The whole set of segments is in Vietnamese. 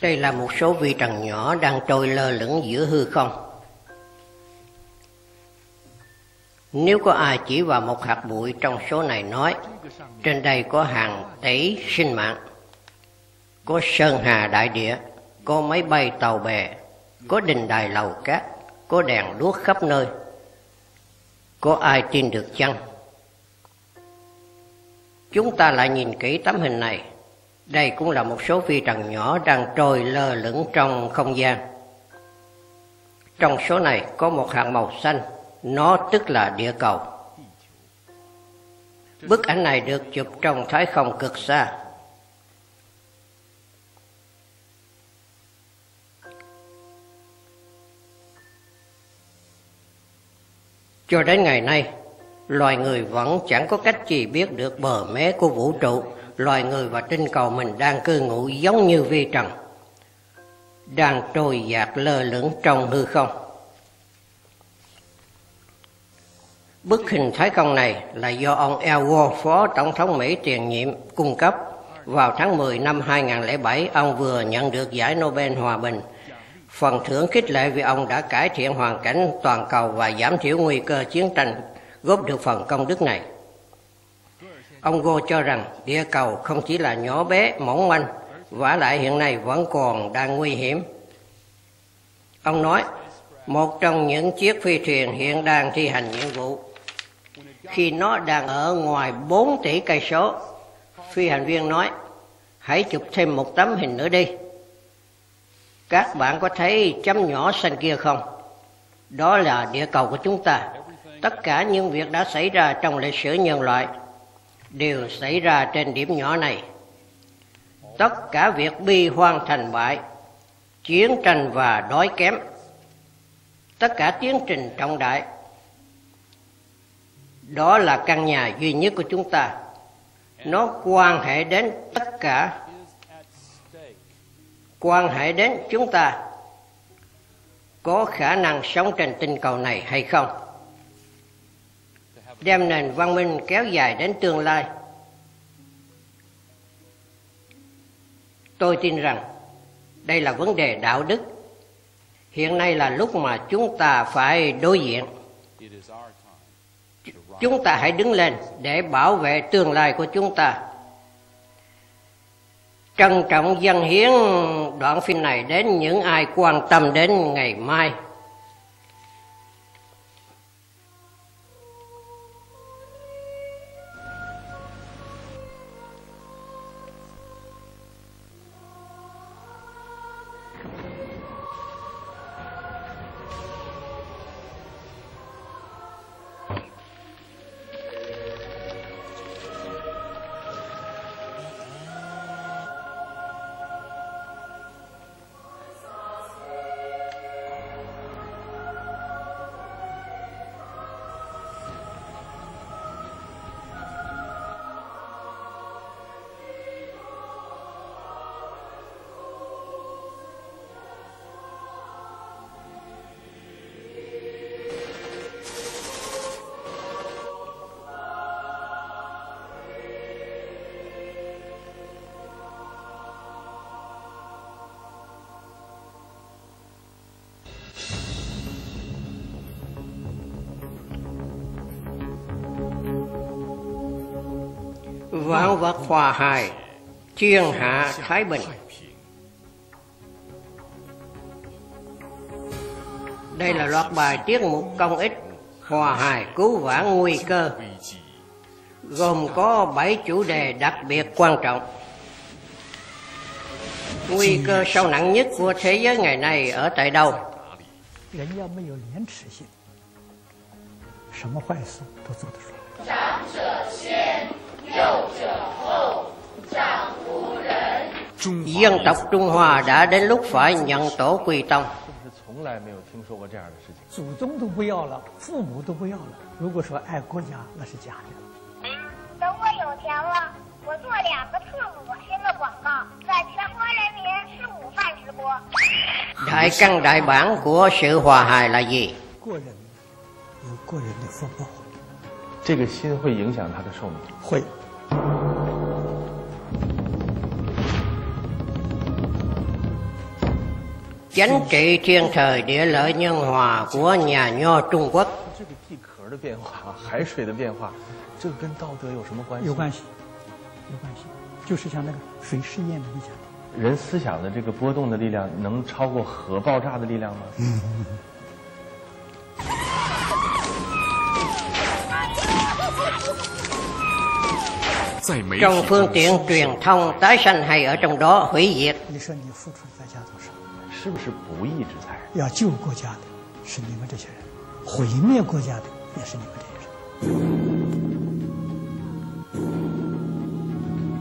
Đây là một số vi trần nhỏ đang trôi lơ lửng giữa hư không. Nếu có ai chỉ vào một hạt bụi trong số này nói, trên đây có hàng tỷ sinh mạng, có sơn hà đại địa, có máy bay tàu bè, có đình đài lầu cát, có đèn đuốc khắp nơi. Có ai tin được chăng? Chúng ta lại nhìn kỹ tấm hình này. Đây cũng là một số phi trần nhỏ đang trôi lơ lửng trong không gian. Trong số này có một hạt màu xanh, nó tức là địa cầu. Bức ảnh này được chụp trong thái không cực xa. Cho đến ngày nay, loài người vẫn chẳng có cách gì biết được bờ mé của vũ trụ, loài người và tinh cầu mình đang cư ngụ giống như vi trần, đang trôi dạt lơ lửng trong hư không. Bức hình thái công này là do ông Al Gore, Phó Tổng thống Mỹ tiền nhiệm, cung cấp. Vào tháng 10 năm 2007, ông vừa nhận được giải Nobel Hòa Bình. Phần thưởng khích lệ vì ông đã cải thiện hoàn cảnh toàn cầu và giảm thiểu nguy cơ chiến tranh, góp được phần công đức này. Ông Go cho rằng địa cầu không chỉ là nhỏ bé, mỏng manh, vả lại hiện nay vẫn còn đang nguy hiểm. Ông nói, một trong những chiếc phi thuyền hiện đang thi hành nhiệm vụ khi nó đang ở ngoài 4 tỷ cây số. Phi hành viên nói, hãy chụp thêm một tấm hình nữa đi. Các bạn có thấy chấm nhỏ xanh kia không? Đó là địa cầu của chúng ta. Tất cả những việc đã xảy ra trong lịch sử nhân loại đều xảy ra trên điểm nhỏ này. Tất cả việc bi hoan thành bại, chiến tranh và đói kém, tất cả tiến trình trọng đại đó là căn nhà duy nhất của chúng ta. Nó quan hệ đến tất cả quan hệ đến chúng ta. Có khả năng sống trên tinh cầu này hay không? Đem nền văn minh kéo dài đến tương lai. Tôi tin rằng đây là vấn đề đạo đức. Hiện nay là lúc mà chúng ta phải đối diện. Chúng ta hãy đứng lên để bảo vệ tương lai của chúng ta. Trân trọng dân hiến đoạn phim này đến những ai quan tâm đến ngày mai vạn vật hòa hài thiên hạ thái bình. Đây là loạt bài tiết mục công ích hòa hài cứu vãn nguy cơ, gồm có bảy chủ đề đặc biệt quan trọng. Nguy cơ sâu nặng nhất của thế giới ngày nay ở tại đâu? 人 dân tộc Trung Hoa đã đến lúc phải nhận tổ quy tông 是从来没有听说过这样的事情。祖宗都不要了，父母都不要了。如果说爱国家，那是假的。等我有钱了，我做两个特恶心的广告，在全国人民吃午饭直播。 đại căn đại bản của sự hòa hài là gì 过人有过人的福报，这个心会影响他的寿命。会。 chánh trị thiên thời địa lợi nhân hòa của nhà nho Trung Quốc. 这个地壳的变化、海水的变化，这个跟道德有什么关系？有关系，有关系，就是像那个水试验的，你讲的。人思想的这个波动的力量，能超过核爆炸的力量吗？在媒体 Trong 中 phương tiện truyền thông tái sanh hay ở trong đó hủy diệt. 是不是不义之财？要救国家的是你们这些人，毁灭国家的也是你们这些人。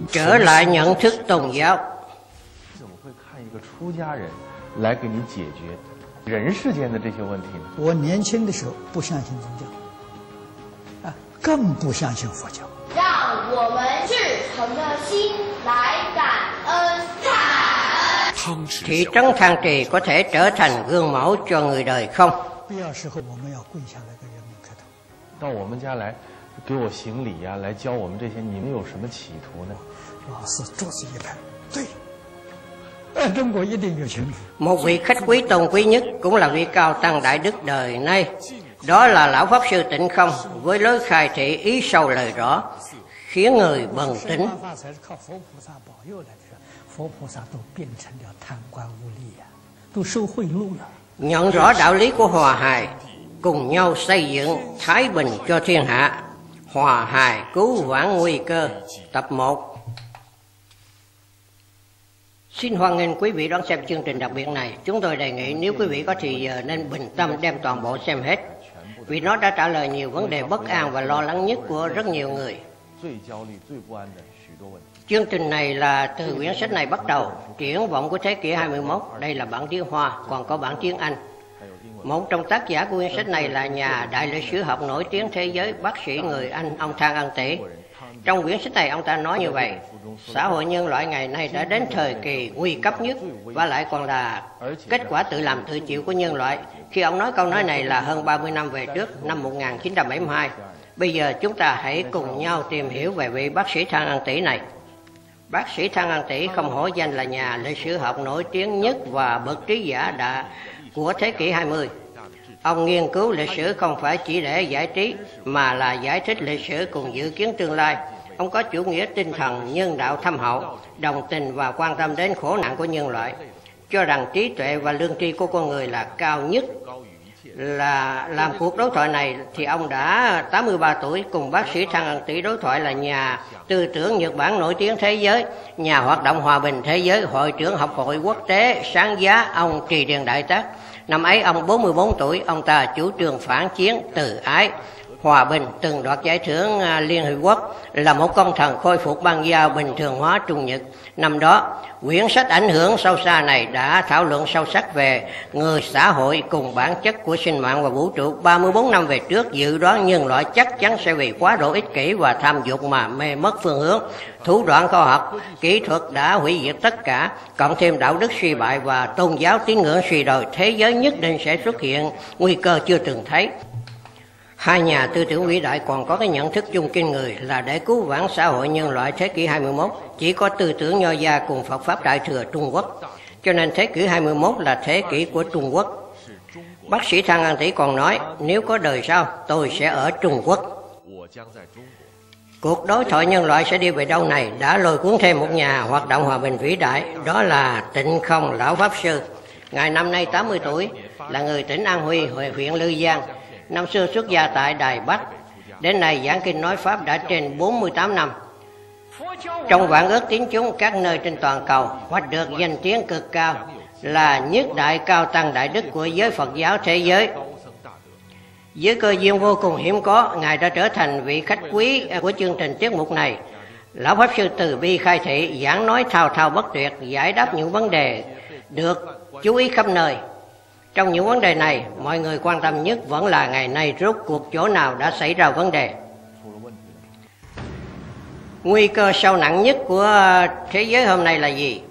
Trở lại nhận thức tôn giáo. 怎么会看一个出家人来给你解决人世间的这些问题呢？我年轻的时候不相信宗教，啊，更不相信佛教。让我们赤诚的心来感恩。Thị trấn thanh Trì có thể trở thành gương mẫu cho người đời không? Một vị khách quý tôn quý nhất cũng là vị cao tăng đại đức đời nay. Đó là Lão Pháp Sư Tịnh Không với lối khai thị ý sâu lời rõ khiến người bần tính nhận rõ đạo lý của hòa hài cùng nhau xây dựng thái bình cho thiên hạ hòa hài cứu vãn nguy cơ tập 1 Xin hoan nghênh quý vị đón xem chương trình đặc biệt này. Chúng tôi đề nghị nếu quý vị có thì giờ nên bình tâm đem toàn bộ xem hết, vì nó đã trả lời nhiều vấn đề bất an và lo lắng nhất của rất nhiều người. Chương trình này là từ quyển sách này bắt đầu, triển vọng của thế kỷ 21, đây là bản tiếng Hoa, còn có bản tiếng Anh. Một trong tác giả của quyển sách này là nhà đại lịch sử học nổi tiếng thế giới, bác sĩ người Anh, ông Thang An Tỷ. Trong quyển sách này ông ta nói như vậy, xã hội nhân loại ngày nay đã đến thời kỳ nguy cấp nhất và lại còn là kết quả tự làm tự chịu của nhân loại. Khi ông nói câu nói này là hơn 30 năm về trước, năm 1972, Bây giờ chúng ta hãy cùng nhau tìm hiểu về vị bác sĩ Thang An Tỷ này. Bác sĩ Thang An Tỷ không hổ danh là nhà lịch sử học nổi tiếng nhất và bậc trí giả đã của thế kỷ 20. Ông nghiên cứu lịch sử không phải chỉ để giải trí mà là giải thích lịch sử cùng dự kiến tương lai. Ông có chủ nghĩa tinh thần nhân đạo thâm hậu, đồng tình và quan tâm đến khổ nạn của nhân loại, cho rằng trí tuệ và lương tri của con người là cao nhất là làm cuộc đối thoại này thì ông đã 83 tuổi cùng bác sĩ Thăng Ân Tỷ đối thoại là nhà tư tưởng Nhật Bản nổi tiếng thế giới, nhà hoạt động hòa bình thế giới, hội trưởng học hội quốc tế sáng giá ông Trì Điền Đại Tác. Năm ấy ông 44 tuổi, ông ta chủ trương phản chiến từ ái, hòa bình từng đoạt giải thưởng à, Liên Hiệp Quốc là một công thần khôi phục bang giao bình thường hóa Trung Nhật. Năm đó, quyển sách ảnh hưởng sâu xa này đã thảo luận sâu sắc về người xã hội cùng bản chất của sinh mạng và vũ trụ. 34 năm về trước, dự đoán nhân loại chắc chắn sẽ vì quá độ ích kỷ và tham dục mà mê mất phương hướng. Thủ đoạn khoa học, kỹ thuật đã hủy diệt tất cả, cộng thêm đạo đức suy bại và tôn giáo tín ngưỡng suy đồi, thế giới nhất định sẽ xuất hiện nguy cơ chưa từng thấy. Hai nhà tư tưởng vĩ đại còn có cái nhận thức chung kinh người là để cứu vãn xã hội nhân loại thế kỷ 21 chỉ có tư tưởng nho gia cùng Phật Pháp Đại Thừa Trung Quốc. Cho nên thế kỷ 21 là thế kỷ của Trung Quốc. Bác sĩ Thăng An Tỷ còn nói, nếu có đời sau, tôi sẽ ở Trung Quốc. Cuộc đối thoại nhân loại sẽ đi về đâu này đã lôi cuốn thêm một nhà hoạt động hòa bình vĩ đại, đó là Tịnh Không Lão Pháp Sư. Ngài năm nay 80 tuổi, là người tỉnh An Huy, huyện Lư Giang, Năm xưa xuất gia tại Đài Bắc. Đến nay giảng kinh nói Pháp đã trên 48 năm. Trong vạn ước tiếng chúng các nơi trên toàn cầu, hoạch được danh tiếng cực cao là nhất đại cao tăng đại đức của giới Phật giáo thế giới. Với cơ duyên vô cùng hiếm có, Ngài đã trở thành vị khách quý của chương trình tiết mục này. Lão Pháp Sư Từ Bi khai thị, giảng nói thao thao bất tuyệt, giải đáp những vấn đề được chú ý khắp nơi. Trong những vấn đề này, mọi người quan tâm nhất vẫn là ngày nay rốt cuộc chỗ nào đã xảy ra vấn đề. Nguy cơ sâu nặng nhất của thế giới hôm nay là gì?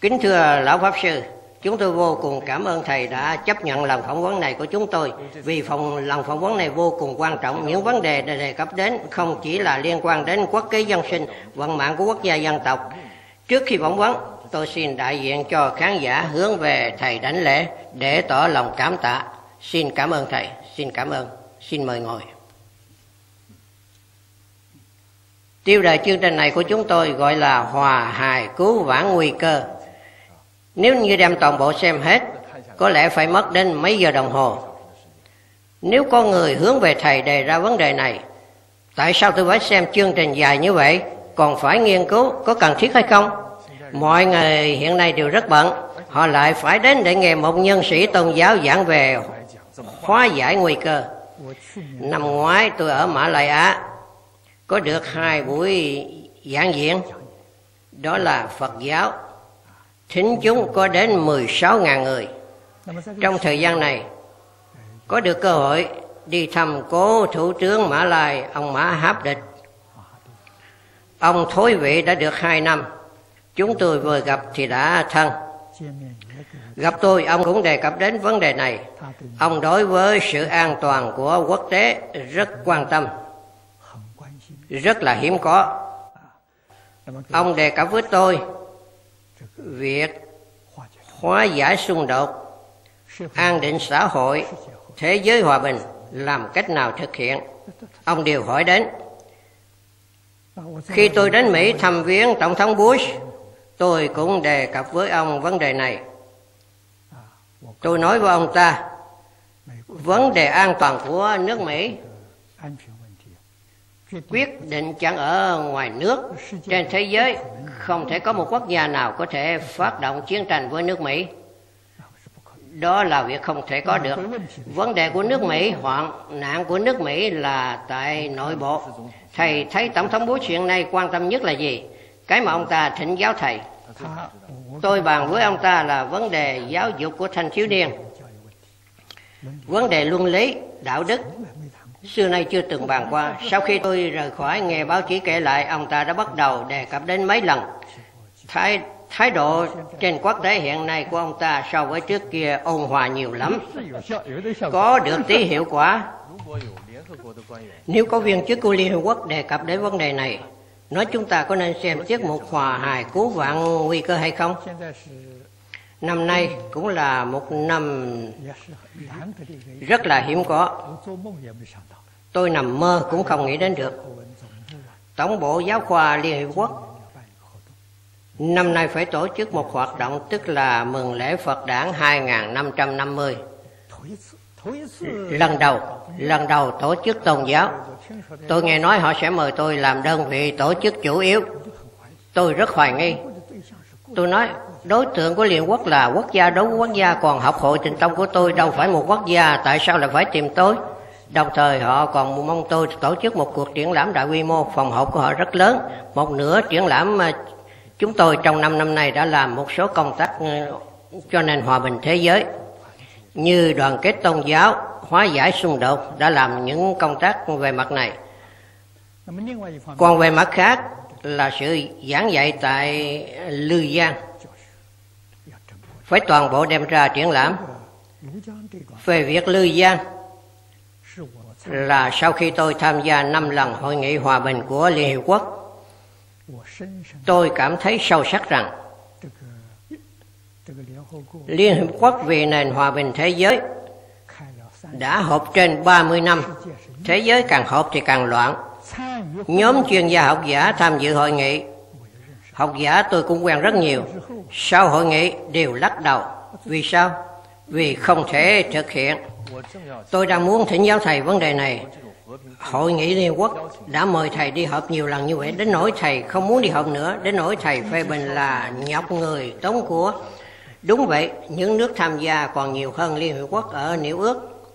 Kính thưa Lão Pháp Sư, chúng tôi vô cùng cảm ơn Thầy đã chấp nhận lần phỏng vấn này của chúng tôi vì phòng lần phỏng vấn này vô cùng quan trọng. Những vấn đề đề cập đến không chỉ là liên quan đến quốc kế dân sinh, vận mạng của quốc gia dân tộc. Trước khi phỏng vấn, tôi xin đại diện cho khán giả hướng về thầy đánh lễ để tỏ lòng cảm tạ. Xin cảm ơn thầy, xin cảm ơn, xin mời ngồi. Tiêu đề chương trình này của chúng tôi gọi là Hòa hài cứu vãn nguy cơ. Nếu như đem toàn bộ xem hết, có lẽ phải mất đến mấy giờ đồng hồ. Nếu có người hướng về thầy đề ra vấn đề này, tại sao tôi phải xem chương trình dài như vậy, còn phải nghiên cứu có cần thiết hay không? mọi người hiện nay đều rất bận. Họ lại phải đến để nghe một nhân sĩ tôn giáo giảng về hóa giải nguy cơ. Năm ngoái tôi ở mã lai á, có được hai buổi giảng diễn đó là phật giáo. Thính chúng có đến 16.000 người. Trong thời gian này, có được cơ hội đi thăm cố thủ tướng mã lai, ông mã háp địch. Ông thối vị đã được hai năm. Chúng tôi vừa gặp thì đã thân Gặp tôi, ông cũng đề cập đến vấn đề này. Ông đối với sự an toàn của quốc tế rất quan tâm, rất là hiếm có. Ông đề cập với tôi việc hóa giải xung đột, an định xã hội, thế giới hòa bình làm cách nào thực hiện. Ông đều hỏi đến. Khi tôi đến Mỹ thăm viếng Tổng thống Bush, Tôi cũng đề cập với ông vấn đề này. Tôi nói với ông ta Vấn đề an toàn của nước Mỹ. Quyết định chẳng ở ngoài nước Trên thế giới không thể có một quốc gia nào có thể phát động chiến tranh với nước Mỹ. Đó là việc không thể có được. vấn đề của nước mỹ hoạn nạn của nước mỹ là tại nội bộ. Thầy thấy tổng thống bush chuyện này quan tâm nhất là gì? cái mà ông ta thỉnh giáo thầy. Tôi bàn với ông ta là vấn đề giáo dục của thanh thiếu niên. Vấn đề luân lý, đạo đức. Xưa nay chưa từng bàn qua. Sau khi tôi rời khỏi nghe báo chí kể lại, ông ta đã bắt đầu đề cập đến mấy lần. Thái thái độ trên quốc tế hiện nay của ông ta so với trước kia ôn hòa nhiều lắm. Có được tí hiệu quả. Nếu có viên chức của liên hợp quốc đề cập đến vấn đề này Nói chúng ta có nên xem xét một hòa hài cứu vạn nguy cơ hay không? Năm nay cũng là một năm rất là hiếm có. Tôi nằm mơ cũng không nghĩ đến được. Tổng bộ Giáo khoa Liên Hiệp Quốc năm nay phải tổ chức một hoạt động tức là mừng lễ Phật đản 2550 lần đầu lần đầu tổ chức tôn giáo. Tôi nghe nói họ sẽ mời tôi làm đơn vị tổ chức chủ yếu. Tôi rất hoài nghi. Tôi nói đối tượng của liên quốc là quốc gia đối với quốc gia còn học hội tình tông của tôi đâu phải một quốc gia tại sao lại phải tìm tôi? Đồng thời họ còn mong tôi tổ chức một cuộc triển lãm đại quy mô, phòng họp của họ rất lớn. Một nửa triển lãm mà chúng tôi trong năm năm nay đã làm một số công tác ừ, cho nền hòa bình thế giới như đoàn kết tôn giáo, hóa giải xung đột đã làm những công tác về mặt này. Còn về mặt khác là sự giảng dạy tại Lư Giang phải toàn bộ đem ra triển lãm về việc Lư Giang là sau khi tôi tham gia năm lần hội nghị hòa bình của Liên Hiệp Quốc tôi cảm thấy sâu sắc rằng Liên Hiệp Quốc vì nền hòa bình thế giới đã họp trên 30 năm. Thế giới càng họp thì càng loạn. Nhóm chuyên gia học giả tham dự hội nghị. Học giả tôi cũng quen rất nhiều. Sau hội nghị đều lắc đầu. Vì sao? Vì không thể thực hiện. Tôi đang muốn thỉnh giáo thầy vấn đề này. Hội nghị Liên hợp Quốc đã mời thầy đi họp nhiều lần như vậy, đến nỗi thầy không muốn đi họp nữa, đến nỗi thầy phê bình là nhọc người, tốn của, Đúng vậy, những nước tham gia còn nhiều hơn Liên Hiệp Quốc ở Niệu ước.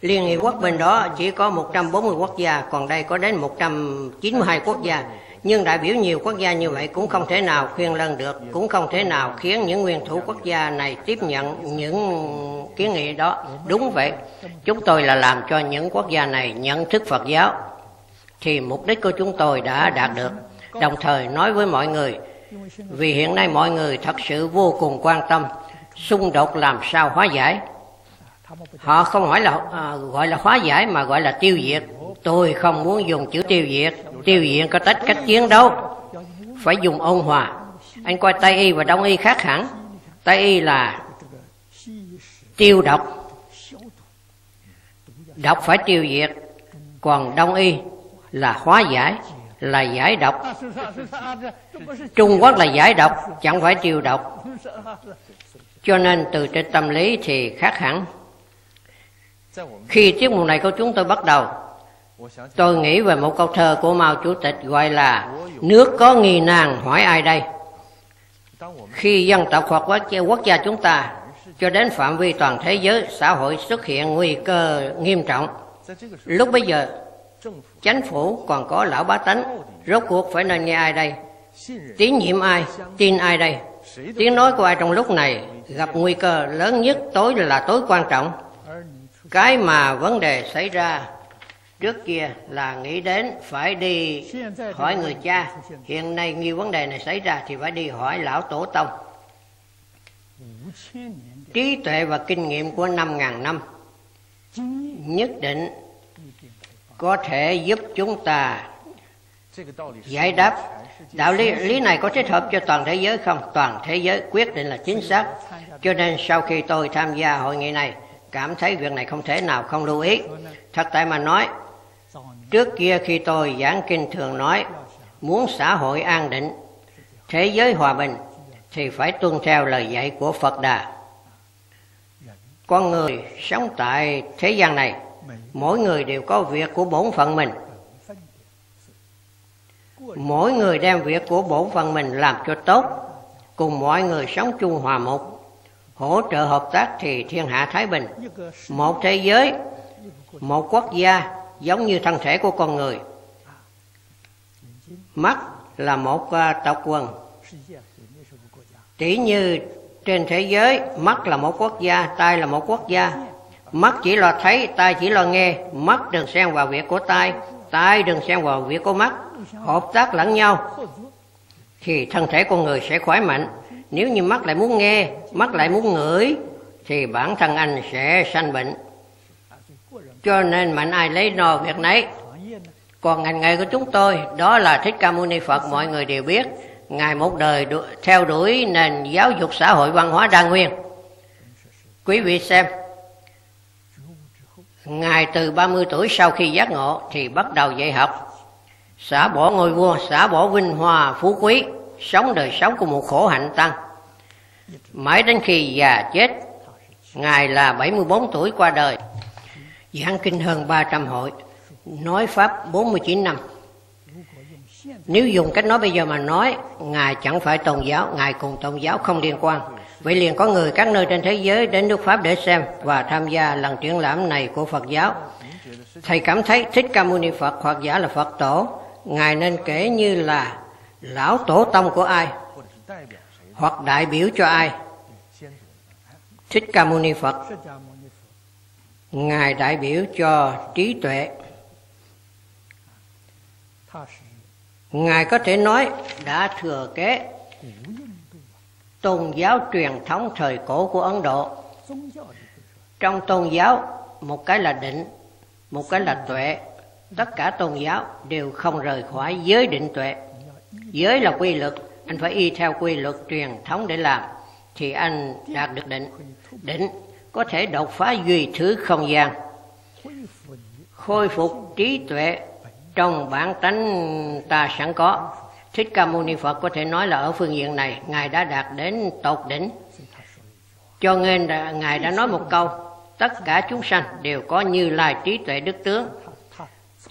Liên Hiệp Quốc bên đó chỉ có 140 quốc gia, còn đây có đến 192 quốc gia. Nhưng đại biểu nhiều quốc gia như vậy cũng không thể nào khuyên lân được, cũng không thể nào khiến những nguyên thủ quốc gia này tiếp nhận những kiến nghị đó. Đúng vậy, chúng tôi là làm cho những quốc gia này nhận thức Phật giáo, thì mục đích của chúng tôi đã đạt được. Đồng thời nói với mọi người, vì hiện nay mọi người thật sự vô cùng quan tâm xung đột làm sao hóa giải. Họ không hỏi là à, gọi là hóa giải mà gọi là tiêu diệt. Tôi không muốn dùng chữ tiêu diệt. Tiêu diệt có tách cách chiến đấu. Phải dùng ôn hòa. Anh coi Tây Y và Đông Y khác hẳn. Tây Y là tiêu độc. Độc phải tiêu diệt. Còn Đông Y là hóa giải là giải độc. Trung Quốc là giải độc chẳng phải tiêu độc. Cho nên từ trên tâm lý thì khác hẳn. Khi tiết mục này của chúng tôi bắt đầu Tôi nghĩ về một câu thơ của Mao Chủ tịch gọi là Nước có nghi nàng hỏi ai đây? Khi dân tộc hoặc quốc gia chúng ta cho đến phạm vi toàn thế giới xã hội xuất hiện nguy cơ nghiêm trọng. Lúc bây giờ Chánh phủ còn có lão bá tánh. Rốt cuộc phải nên nghe ai đây? Tín nhiệm ai, tin ai đây? Tiếng nói của ai trong lúc này Gặp nguy cơ lớn nhất tối là tối quan trọng. Cái mà vấn đề xảy ra Trước kia là nghĩ đến phải đi hỏi người cha. Hiện nay nghi vấn đề này xảy ra thì phải đi hỏi lão tổ tông. Trí tuệ và kinh nghiệm của năm ngàn năm Nhất định có thể giúp chúng ta. Giải đáp đạo lý lý này có thích hợp cho toàn thế giới không? Toàn thế giới quyết định là chính xác. Cho nên sau khi tôi tham gia hội nghị này cảm thấy việc này không thể nào không lưu ý. Thật tại mà nói trước kia khi tôi giảng kinh thường nói muốn xã hội an định thế giới hòa bình thì phải tuân theo lời dạy của phật đà. Con người sống tại thế gian này mỗi người đều có việc của bổn phận mình. Mỗi người đem việc của bổn phận mình làm cho tốt, cùng mọi người sống chung hòa một. Hỗ trợ hợp tác thì thiên hạ thái bình. Một thế giới, một quốc gia giống như thân thể của con người. Mắt là một à, tộc quần. Tỉ như trên thế giới, mắt là một quốc gia, tai là một quốc gia. Mắt chỉ là thấy, tai chỉ là nghe. Mắt đừng xen vào việc của tai Tai đừng xen vào việc của mắt. Hợp tác lẫn nhau Thì thân thể con người sẽ khỏe mạnh. Nếu như mắt lại muốn nghe Mắt lại muốn ngửi Thì bản thân anh sẽ sanh bệnh. Cho nên mạnh ai lấy no việc nấy. Còn ngành nghề của chúng tôi Đó là Thích Ca Mâu Ni Phật Mọi người đều biết. Ngài một đời theo đuổi nền giáo dục xã hội văn hóa đa nguyên. Quý vị xem. Ngài từ 30 tuổi sau khi giác ngộ thì bắt đầu dạy học. Xả bỏ ngôi vua, xả bỏ vinh hoa, phú quý Sống đời sống của một khổ hạnh tăng. Mãi đến khi già chết Ngài là 74 tuổi qua đời. Giảng kinh hơn 300 hội Nói Pháp 49 năm. Nếu dùng cách nói bây giờ mà nói Ngài chẳng phải tôn giáo Ngài cùng tôn giáo không liên quan. Vậy liền có người các nơi trên thế giới đến nước Pháp để xem và tham gia lần triển lãm này của Phật giáo. Thầy cảm thấy Thích Ca Mâu Ni Phật hoặc giả là Phật Tổ, Ngài nên kể như là lão tổ tông của ai, hoặc đại biểu cho ai. Thích Ca Mâu Ni Phật, Ngài đại biểu cho trí tuệ. Ngài có thể nói đã thừa kế tôn giáo truyền thống thời cổ của Ấn Độ. Trong tôn giáo, một cái là định, một cái là tuệ. Tất cả tôn giáo đều không rời khỏi giới định tuệ. Giới là quy luật, anh phải y theo quy luật truyền thống để làm thì anh đạt được định. Định có thể đột phá duy thứ không gian. Khôi phục trí tuệ trong bản tánh ta sẵn có Thích Ca Mâu Ni Phật có thể nói là ở phương diện này Ngài đã đạt đến tột đỉnh. Cho nên Ngài đã nói một câu Tất cả chúng sanh đều có như lai trí tuệ đức tướng.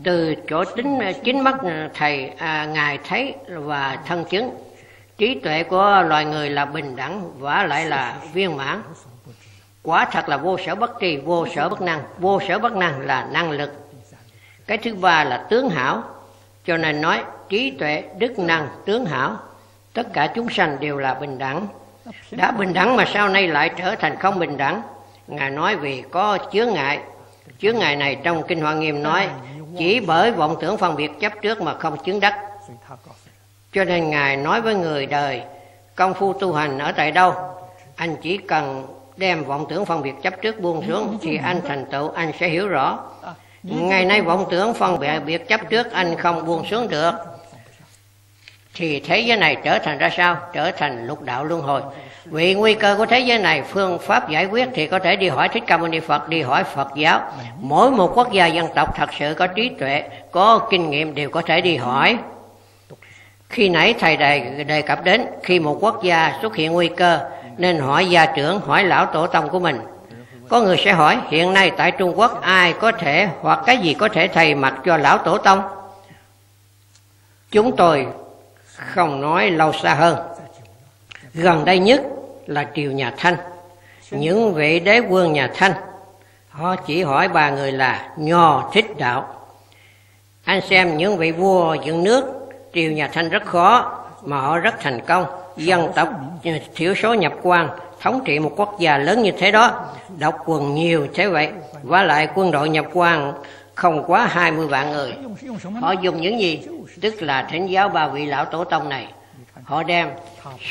Từ chỗ tính chính mắt Thầy à, Ngài thấy và thân chứng Trí tuệ của loài người là bình đẳng và lại là viên mãn. Quả thật là vô sở bất tri, vô sở bất năng Vô sở bất năng là năng lực. Cái thứ ba là tướng hảo. Cho nên nói trí tuệ, đức năng, tướng hảo, tất cả chúng sanh đều là bình đẳng. Đã bình đẳng mà sau này lại trở thành không bình đẳng. Ngài nói vì có chướng ngại. Chướng ngại này trong Kinh Hoa Nghiêm nói chỉ bởi vọng tưởng phân biệt chấp trước mà không chứng đắc. Cho nên Ngài nói với người đời, công phu tu hành ở tại đâu? Anh chỉ cần đem vọng tưởng phân biệt chấp trước buông xuống thì anh thành tựu anh sẽ hiểu rõ Ngày nay vọng tưởng phân biệt, biệt chấp trước anh không buông xuống được. Thì thế giới này trở thành ra sao? Trở thành lục đạo luân hồi. Vì nguy cơ của thế giới này phương pháp giải quyết Thì có thể đi hỏi Thích Ca Mâu Ni Phật, đi hỏi Phật giáo. Mỗi một quốc gia dân tộc thật sự có trí tuệ, có kinh nghiệm đều có thể đi hỏi. Khi nãy thầy đề, đề cập đến khi một quốc gia xuất hiện nguy cơ nên hỏi gia trưởng hỏi lão tổ tông của mình. Có người sẽ hỏi, hiện nay tại Trung Quốc ai có thể hoặc cái gì có thể thầy mặc cho lão tổ tông? Chúng tôi không nói lâu xa hơn. Gần đây nhất là triều nhà Thanh. Những vị đế vương nhà Thanh, họ chỉ hỏi ba người là Nho Thích Đạo. Anh xem những vị vua dựng nước, triều nhà Thanh rất khó mà họ rất thành công. Dân tộc thiểu số nhập quan thống trị một quốc gia lớn như thế đó, độc quần nhiều thế vậy, và lại quân đội nhập quan không quá 20 vạn người. Họ dùng những gì? Tức là thỉnh giáo ba vị lão tổ tông này. Họ đem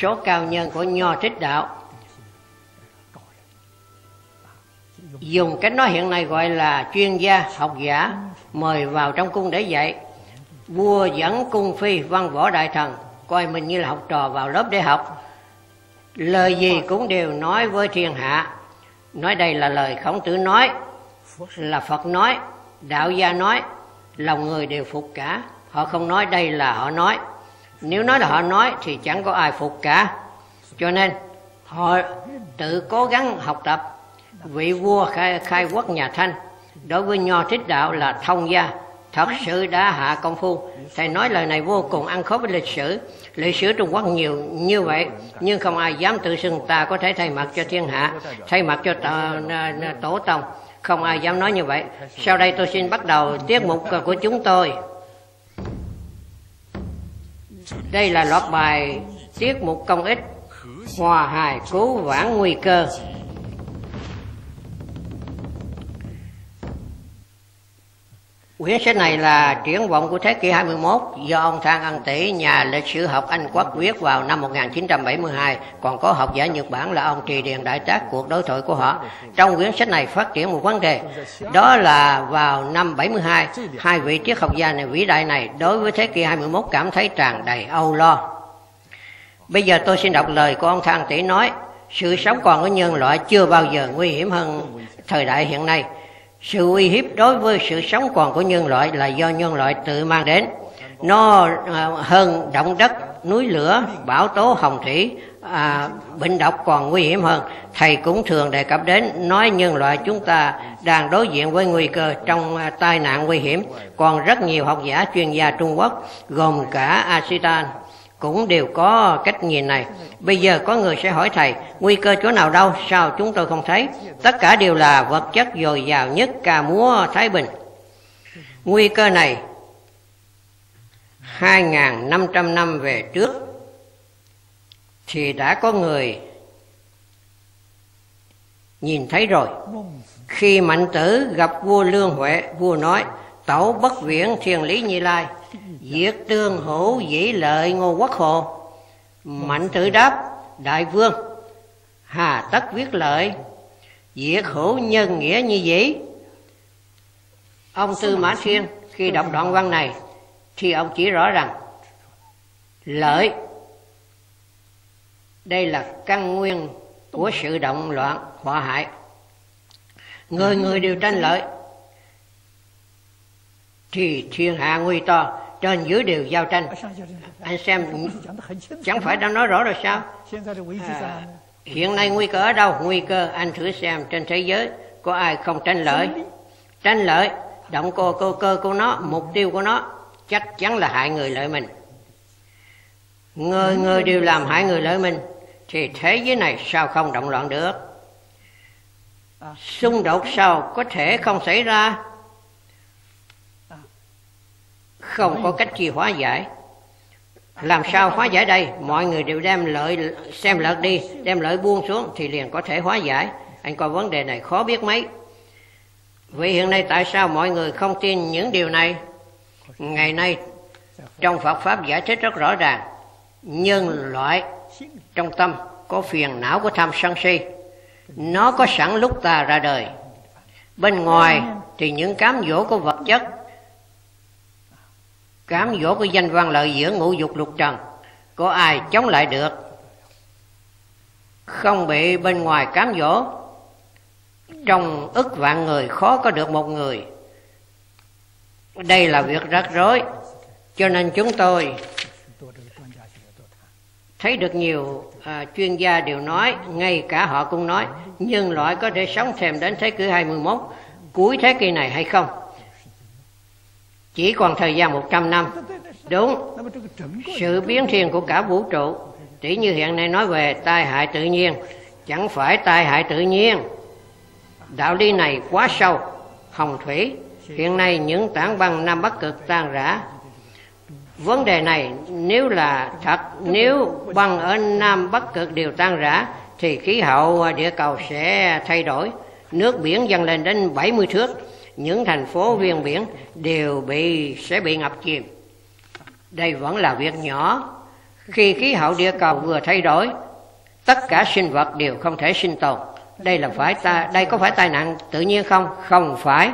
số cao nhân của Nho Trích Đạo dùng cách nói hiện nay gọi là chuyên gia học giả mời vào trong cung để dạy vua dẫn cung phi văn võ đại thần coi mình như là học trò vào lớp để học lời gì cũng đều nói với thiên hạ. Nói đây là lời khổng tử nói là phật nói đạo gia nói lòng người đều phục cả. Họ không nói đây là họ nói. Nếu nói là họ nói thì chẳng có ai phục cả. Cho nên họ tự cố gắng học tập. Vị vua khai, khai quốc nhà thanh đối với nho thích đạo là thông gia thật sự đã hạ công phu. Thầy nói lời này vô cùng ăn khớp với lịch sử. Lịch sử trung quốc nhiều như vậy nhưng không ai dám tự xưng ta có thể thay mặt cho thiên hạ thay mặt cho tổ, tổ tông. Không ai dám nói như vậy. Sau đây tôi xin bắt đầu tiết mục của chúng tôi. Đây là loạt bài tiết mục công ích hòa hài cứu vãn nguy cơ. Quyển sách này là triển vọng của thế kỷ 21 do ông Thang Ân Tỷ, nhà lịch sử học Anh Quốc viết vào năm 1972, còn có học giả Nhật Bản là ông Trì Điền Đại Tác cuộc đối thoại của họ. Trong quyển sách này phát triển một vấn đề, đó là vào năm 72, hai vị triết học gia này vĩ đại này đối với thế kỷ 21 cảm thấy tràn đầy âu lo. Bây giờ tôi xin đọc lời của ông Thang Tỷ nói, sự sống còn của nhân loại chưa bao giờ nguy hiểm hơn thời đại hiện nay sự uy hiếp đối với sự sống còn của nhân loại là do nhân loại tự mang đến. Nó à, hơn động đất núi lửa bão tố hồng thủy à, bệnh độc còn nguy hiểm hơn. Thầy cũng thường đề cập đến nói nhân loại chúng ta đang đối diện với nguy cơ trong à, tai nạn nguy hiểm. Còn rất nhiều học giả chuyên gia trung quốc gồm cả asitan cũng đều có cách nhìn này. Bây giờ có người sẽ hỏi thầy, nguy cơ chỗ nào đâu, sao chúng tôi không thấy? Tất cả đều là vật chất dồi dào nhất ca múa thái bình. Nguy cơ này 2.500 năm về trước, thì đã có người nhìn thấy rồi. Khi mạnh tử gặp vua lương huệ, vua nói, tẩu bất viễn thiền lý như lai. Diệt tương hữu dĩ lợi ngô quốc hồ. Mạnh tử đáp Đại vương Hà tất viết lợi Diệt hữu nhân nghĩa như vậy. Ông Tư Mã Thiên Khi đọc đoạn văn này Thì ông chỉ rõ rằng Lợi Đây là căn nguyên của sự động loạn họa hại. Người người đều tranh lợi Thì thiên hạ nguy to trên dưới đều giao tranh. Anh xem chẳng phải đã nói rõ rồi sao? À, hiện nay nguy cơ ở đâu? Nguy cơ anh thử xem trên thế giới có ai không tranh lợi? tranh lợi động cơ cơ cơ của nó mục tiêu của nó chắc chắn là hại người lợi mình. Người người đều làm hại người lợi mình thì thế giới này sao không động loạn được? Xung đột sao có thể không xảy ra không có cách chi hóa giải. Làm sao hóa giải đây? Mọi người đều đem lợi xem lợi đi đem lợi buông xuống thì liền có thể hóa giải. Anh coi vấn đề này khó biết mấy. Vì hiện nay tại sao mọi người không tin những điều này? Ngày nay trong phật pháp giải thích rất rõ ràng. Nhân loại trong tâm có phiền não của tham sân si. Nó có sẵn lúc ta ra đời. Bên ngoài thì những cám dỗ của vật chất cám dỗ cái danh văn lợi giữa ngũ dục lục trần. Có ai chống lại được? Không bị bên ngoài cám dỗ. Trong ức vạn người khó có được một người. Đây là việc rắc rối. Cho nên chúng tôi thấy được nhiều à, chuyên gia đều nói ngay cả họ cũng nói nhân loại có thể sống thêm đến thế kỷ 21 cuối thế kỷ này hay không? chỉ còn thời gian 100 năm. Đúng, sự biến thiên của cả vũ trụ, chỉ như hiện nay nói về tai hại tự nhiên, chẳng phải tai hại tự nhiên. Đạo lý này quá sâu, hồng thủy, hiện nay những tảng băng Nam Bắc Cực tan rã. Vấn đề này nếu là thật, nếu băng ở Nam Bắc Cực đều tan rã, thì khí hậu địa cầu sẽ thay đổi, nước biển dâng lên đến 70 thước, những thành phố ven biển đều bị, sẽ bị ngập chìm. Đây vẫn là việc nhỏ. Khi khí hậu địa cầu vừa thay đổi, tất cả sinh vật đều không thể sinh tồn. Đây là phải ta, đây có phải tai nạn tự nhiên không? Không phải.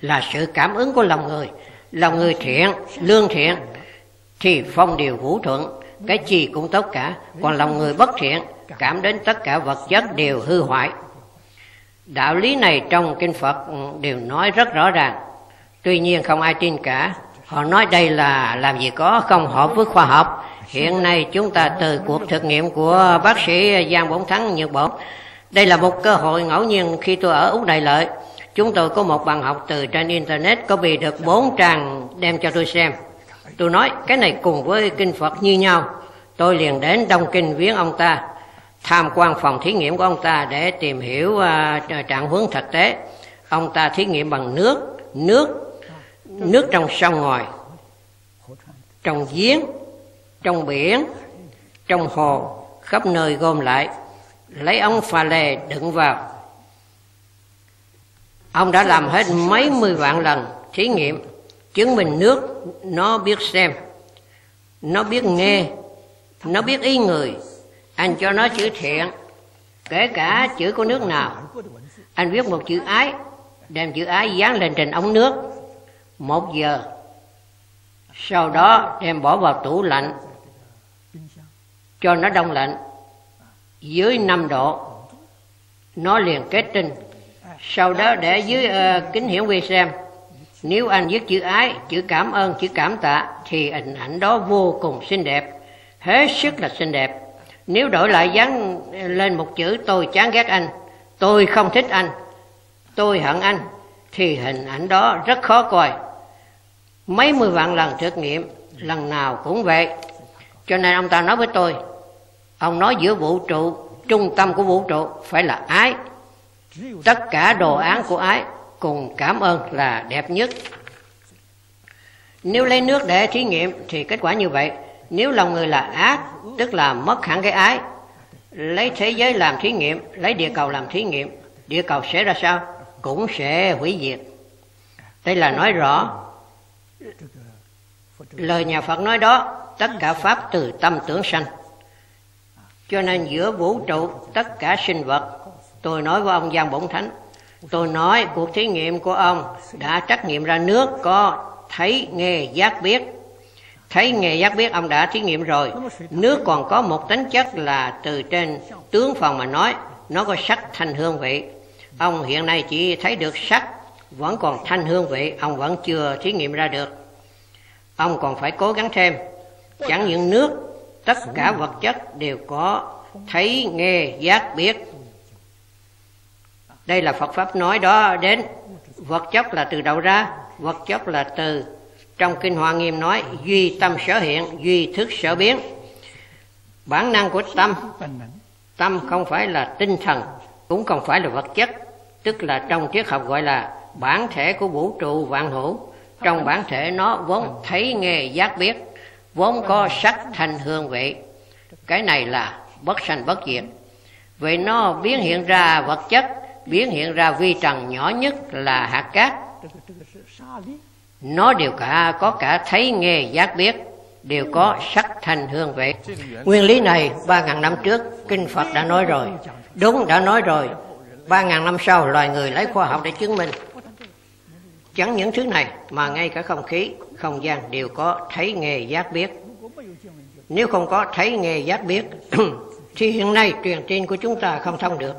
Là sự cảm ứng của lòng người. Lòng người thiện, lương thiện, thì phong điều vũ thuận. Cái gì cũng tốt cả. Còn lòng người bất thiện, cảm đến tất cả vật chất đều hư hoại đạo lý này trong kinh phật đều nói rất rõ ràng. Tuy nhiên không ai tin cả. Họ nói đây là làm gì có không hợp với khoa học. Hiện nay chúng ta từ cuộc thực nghiệm của bác sĩ giang bổn thắng nhật bản đây là một cơ hội ngẫu nhiên khi tôi ở úc đại lợi. Chúng tôi có một bằng học từ trên internet có bị được bốn trang đem cho tôi xem. Tôi nói, cái này cùng với kinh phật như nhau. Tôi liền đến đông kinh viếng ông ta tham quan phòng thí nghiệm của ông ta để tìm hiểu uh, trạng hướng thực tế. Ông ta thí nghiệm bằng nước nước nước trong sông ngòi trong giếng trong biển trong hồ khắp nơi gom lại lấy ống pha lê đựng vào. Ông đã làm hết mấy mươi vạn lần thí nghiệm chứng minh nước nó biết xem nó biết nghe nó biết ý người anh cho nó chữ thiện kể cả chữ của nước nào. Anh viết một chữ ái đem chữ ái dán lên trên ống nước. Một giờ sau đó đem bỏ vào tủ lạnh cho nó đông lạnh. Dưới 5 độ nó liền kết tinh. Sau đó để dưới uh, kính hiển vi xem. Nếu anh viết chữ ái chữ cảm ơn chữ cảm tạ thì hình ảnh đó vô cùng xinh đẹp. Hết sức là xinh đẹp nếu đổi lại dán lên một chữ, tôi chán ghét anh, tôi không thích anh, tôi hận anh, thì hình ảnh đó rất khó coi. Mấy mươi vạn lần thực nghiệm, lần nào cũng vậy. Cho nên ông ta nói với tôi, ông nói giữa vũ trụ, trung tâm của vũ trụ phải là ái. Tất cả đồ án của ái cùng cảm ơn là đẹp nhất. Nếu lấy nước để thí nghiệm thì kết quả như vậy. Nếu lòng người là ác, tức là mất hẳn cái ái, lấy thế giới làm thí nghiệm, lấy địa cầu làm thí nghiệm, địa cầu sẽ ra sao? Cũng sẽ hủy diệt. Đây là nói rõ lời nhà Phật nói đó, tất cả pháp từ tâm tưởng sanh. Cho nên giữa vũ trụ tất cả sinh vật, tôi nói với ông Giang Bổng Thánh, tôi nói cuộc thí nghiệm của ông đã trắc nghiệm ra nước có thấy, nghe, giác, biết thấy nghe giác biết, ông đã thí nghiệm rồi. Nước còn có một tính chất là từ trên tướng phần mà nói, nó có sắc thanh hương vị. Ông hiện nay chỉ thấy được sắc, vẫn còn thanh hương vị, ông vẫn chưa thí nghiệm ra được. Ông còn phải cố gắng thêm. Chẳng những nước, tất cả vật chất đều có thấy, nghe, giác biết. Đây là phật pháp nói đó đến. Vật chất là từ đâu ra? Vật chất là từ trong kinh hoa nghiêm nói, duy tâm sở hiện, duy thức sở biến. Bản năng của tâm tâm không phải là tinh thần, cũng không phải là vật chất. Tức là trong triết học gọi là bản thể của vũ trụ vạn hữu. Trong bản thể nó vốn thấy, nghe, giác, biết. Vốn có sắc, thanh, hương, vị. Cái này là bất sanh, bất diệt. Vậy nó biến hiện ra vật chất, biến hiện ra vi trần nhỏ nhất là hạt cát nó đều cả, có cả thấy, nghe, giác biết, đều có sắc thanh hương vị nguyên lý này ba ngàn năm trước, kinh phật đã nói rồi. Đúng, đã nói rồi. Ba ngàn năm sau, loài người lấy khoa học để chứng minh. Chẳng những thứ này, mà ngay cả không khí, không gian đều có thấy, nghe, giác biết. Nếu không có thấy, nghe, giác biết, thì hiện nay truyền tin của chúng ta không thông được.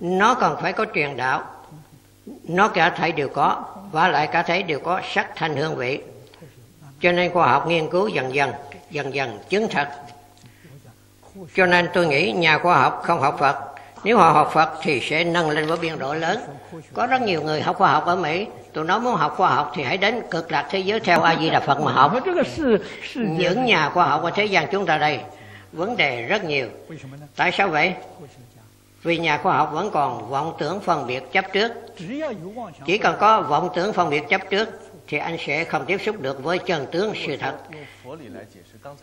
Nó còn phải có truyền đạo. Nó cả thảy đều có và lại cả thấy đều có sắc thanh hương vị. Cho nên khoa học nghiên cứu dần dần dần dần chứng thật. Cho nên tôi nghĩ nhà khoa học không học Phật. Nếu họ học Phật thì sẽ nâng lên với biên độ lớn. Có rất nhiều người học khoa học ở Mỹ. Tôi nói muốn học khoa học thì hãy đến cực lạc thế giới theo A Di Đà Phật mà học. Những nhà khoa học ở thế gian chúng ta đây, vấn đề rất nhiều. Tại sao vậy? Vì nhà khoa học vẫn còn vọng tưởng phân biệt chấp trước. Chỉ cần có vọng tưởng phân biệt chấp trước thì anh sẽ không tiếp xúc được với chân tướng sự thật.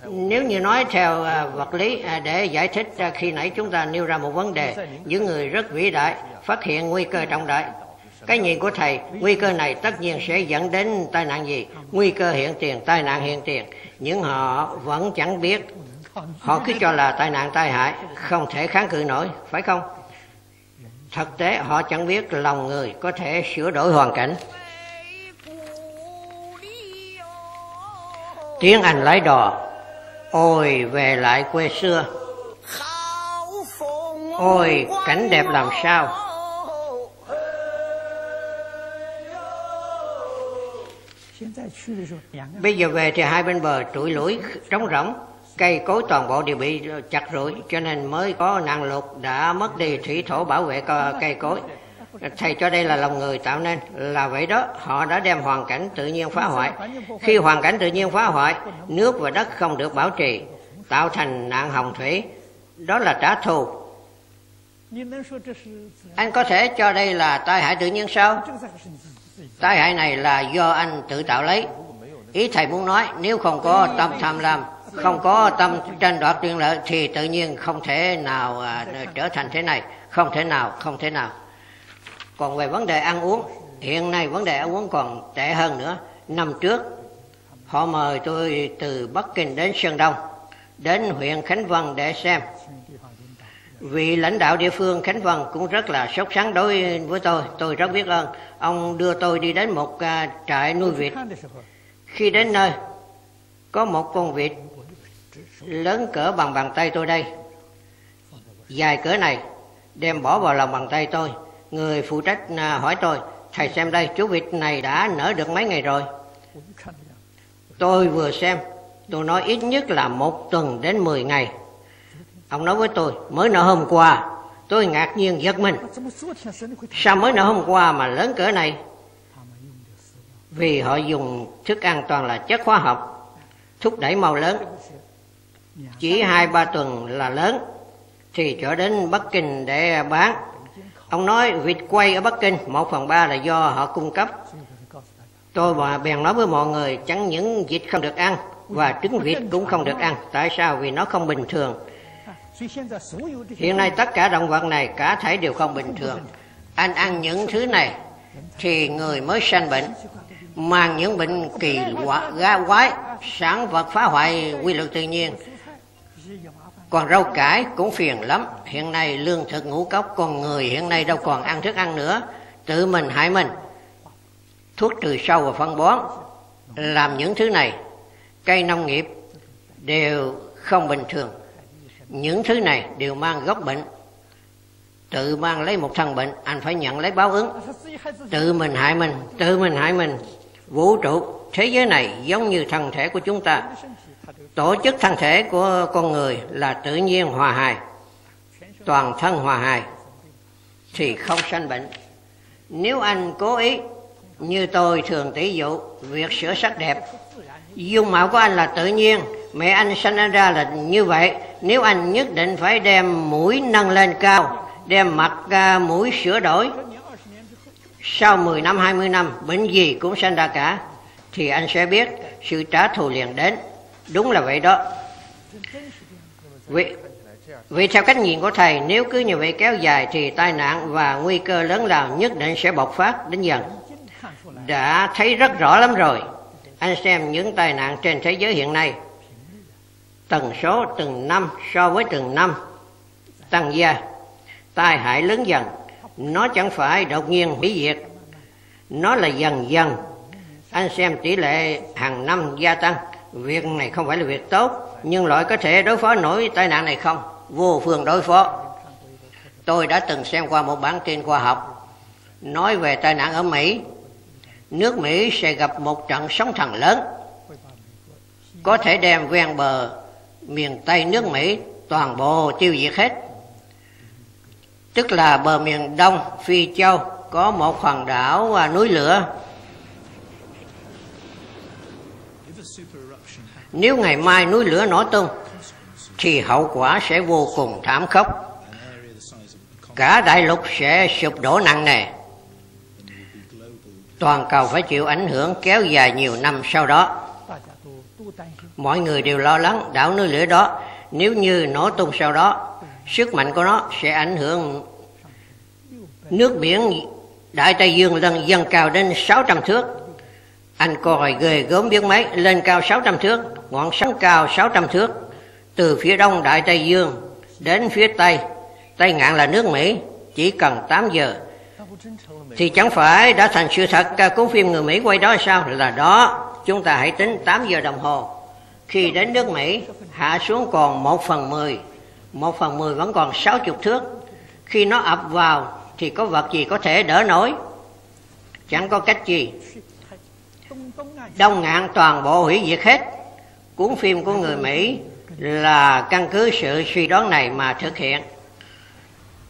Nếu như nói theo à, vật lý à, để giải thích à, khi nãy chúng ta nêu ra một vấn đề, những người rất vĩ đại phát hiện nguy cơ trọng đại. Cái nhìn của thầy, nguy cơ này tất nhiên sẽ dẫn đến tai nạn gì? Nguy cơ hiện tiền, tai nạn hiện tiền. Những họ vẫn chẳng biết. Họ cứ cho là tai nạn tai hại, không thể kháng cự nổi, phải không? thực tế, họ chẳng biết lòng người có thể sửa đổi hoàn cảnh. Tiếng anh lái đò, ôi, về lại quê xưa. Ôi, cảnh đẹp làm sao? Bây giờ về thì hai bên bờ trụi lũi trống rỗng cây cối toàn bộ đều bị chặt rủi cho nên mới có năng lụt đã mất đi thủy thổ bảo vệ cây cối. Thầy cho đây là lòng người tạo nên là vậy đó. Họ đã đem hoàn cảnh tự nhiên phá hoại. khi hoàn cảnh tự nhiên phá hoại nước và đất không được bảo trì tạo thành nạn hồng thủy. Đó là trả thù. Anh có thể cho đây là tai hại tự nhiên sao? Tai hại này là do anh tự tạo lấy. Ý thầy muốn nói nếu không có tâm tham lam không có tâm tranh đoạt quyền lợi thì tự nhiên không thể nào à, trở thành thế này. Không thể nào, không thể nào. Còn về vấn đề ăn uống, hiện nay vấn đề ăn uống còn tệ hơn nữa. Năm trước, họ mời tôi từ bắc kinh đến sơn đông, đến huyện khánh vân để xem. Vị lãnh đạo địa phương khánh vân cũng rất là sốt sắng đối với tôi. Tôi rất biết ơn. Ông đưa tôi đi đến một à, trại nuôi vịt. Khi đến nơi, có một con vịt lớn cỡ bằng bàn tay tôi đây. Dài cỡ này, đem bỏ vào lòng bàn tay tôi. Người phụ trách à, hỏi tôi, thầy xem đây, chú vịt này đã nở được mấy ngày rồi? Tôi vừa xem, tôi nói ít nhất là một tuần đến 10 ngày. Ông nói với tôi, mới nở hôm qua. Tôi ngạc nhiên giật mình. Sao mới nở hôm qua mà lớn cỡ này? Vì họ dùng thức ăn toàn là chất hóa học, thúc đẩy mau lớn chỉ hai ba tuần là lớn. Thì trở đến Bắc Kinh để bán. Ông nói vịt quay ở Bắc Kinh một phần ba là do họ cung cấp. Tôi và bèn nói với mọi người chẳng những vịt không được ăn và trứng vịt cũng không được ăn. Tại sao? Vì nó không bình thường. Hiện nay tất cả động vật này cả thể đều không bình thường. Anh ăn những thứ này thì người mới sanh bệnh. Mang những bệnh kỳ quái, quái sản vật phá hoại quy luật tự nhiên còn rau cải cũng phiền lắm. Hiện nay lương thực ngũ cốc còn người hiện nay đâu còn ăn thức ăn nữa. Tự mình hại mình. Thuốc trừ sâu và phân bón. Làm những thứ này, cây nông nghiệp đều không bình thường. Những thứ này đều mang gốc bệnh. Tự mang lấy một thân bệnh, anh phải nhận lấy báo ứng. Tự mình hại mình, tự mình hại mình. Vũ trụ, thế giới này giống như thân thể của chúng ta tổ chức thân thể của con người là tự nhiên hòa hài toàn thân hòa hài thì không sanh bệnh. Nếu anh cố ý như tôi thường tỷ dụ việc sửa sắc đẹp dung mạo của anh là tự nhiên mẹ anh sanh ra là như vậy nếu anh nhất định phải đem mũi nâng lên cao đem mặt uh, mũi sửa đổi sau 10 năm 20 năm bệnh gì cũng sanh ra cả thì anh sẽ biết sự trả thù liền đến. Đúng là vậy đó. Vì vì theo cách nhìn của Thầy, Nếu cứ như vậy kéo dài Thì tai nạn và nguy cơ lớn lao nhất định sẽ bộc phát đến dần. Đã thấy rất rõ lắm rồi. Anh xem những tai nạn trên thế giới hiện nay. Tần số từng năm so với từng năm Tăng gia. Tai hại lớn dần. Nó chẳng phải đột nhiên hủy diệt. Nó là dần dần. Anh xem tỷ lệ hàng năm gia tăng. Việc này không phải là việc tốt. nhưng loại có thể đối phó nổi tai nạn này không? Vô phương đối phó. Tôi đã từng xem qua một bản tin khoa học nói về tai nạn ở Mỹ. Nước Mỹ sẽ gặp một trận sóng thần lớn, có thể đem ven bờ miền Tây nước Mỹ toàn bộ tiêu diệt hết. Tức là bờ miền Đông Phi Châu có một phần đảo và núi lửa. Nếu ngày mai núi lửa nổ tung thì hậu quả sẽ vô cùng thảm khốc. Cả đại lục sẽ sụp đổ nặng nề. Toàn cầu phải chịu ảnh hưởng kéo dài nhiều năm sau đó. Mọi người đều lo lắng đảo núi lửa đó nếu như nổ tung sau đó, sức mạnh của nó sẽ ảnh hưởng nước biển Đại Tây Dương lần dâng cao đến 600 thước anh còi ghề gớm biết mấy, lên cao 600 thước, ngọn sóng cao 600 thước, từ phía đông Đại Tây Dương đến phía Tây, Tây Ngạn là nước Mỹ, chỉ cần 8 giờ. Thì chẳng phải đã thành sự thật ca cứu phim người Mỹ quay đó sao? Là đó, chúng ta hãy tính 8 giờ đồng hồ. Khi đến nước Mỹ, hạ xuống còn 1 phần 10, 1 phần 10 vẫn còn 60 thước. Khi nó ập vào thì có vật gì có thể đỡ nổi? Chẳng có cách gì đông ngạn toàn bộ hủy diệt hết. Cuốn phim của người mỹ là căn cứ sự suy đoán này mà thực hiện.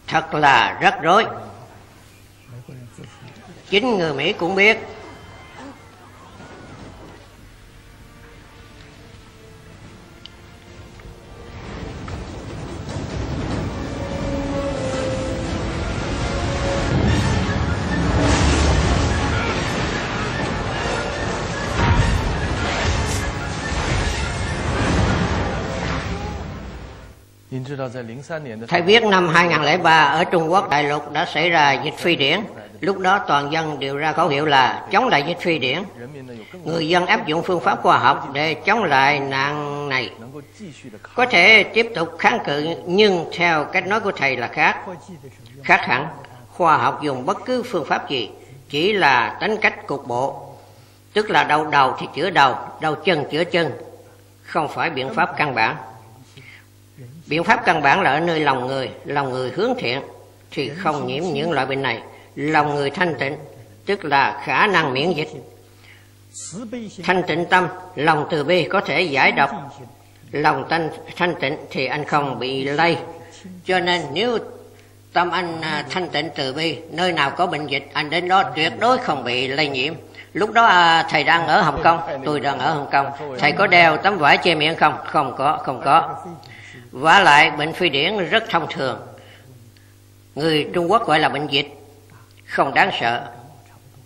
Thật là rất rối. Chính người mỹ cũng biết Thầy biết năm 2003 ở Trung Quốc đại lục đã xảy ra dịch phi điển. Lúc đó toàn dân đều ra khẩu hiệu là chống lại dịch phi điển. Người dân áp dụng phương pháp khoa học để chống lại nạn này. Có thể tiếp tục kháng cự nhưng theo cách nói của thầy là khác. Khác hẳn, khoa học dùng bất cứ phương pháp gì, chỉ là tính cách cục bộ. Tức là đau đầu thì chữa đầu, đau chân chữa chân, không phải biện pháp căn bản. Biện pháp căn bản là ở nơi lòng người, lòng người hướng thiện thì không nhiễm những loại bệnh này. Lòng người thanh tịnh, tức là khả năng miễn dịch. Thanh tịnh tâm, lòng từ bi có thể giải độc. Lòng thanh, thanh tịnh thì anh không bị lây. Cho nên nếu tâm anh à, thanh tịnh từ bi, nơi nào có bệnh dịch anh đến đó tuyệt đối không bị lây nhiễm. Lúc đó à, thầy đang ở Hồng Kông, tôi đang ở Hồng Kông. Thầy có đeo tấm vải che miệng không? Không có, không có và lại bệnh phi điển rất thông thường. Người trung quốc gọi là bệnh dịch. Không đáng sợ.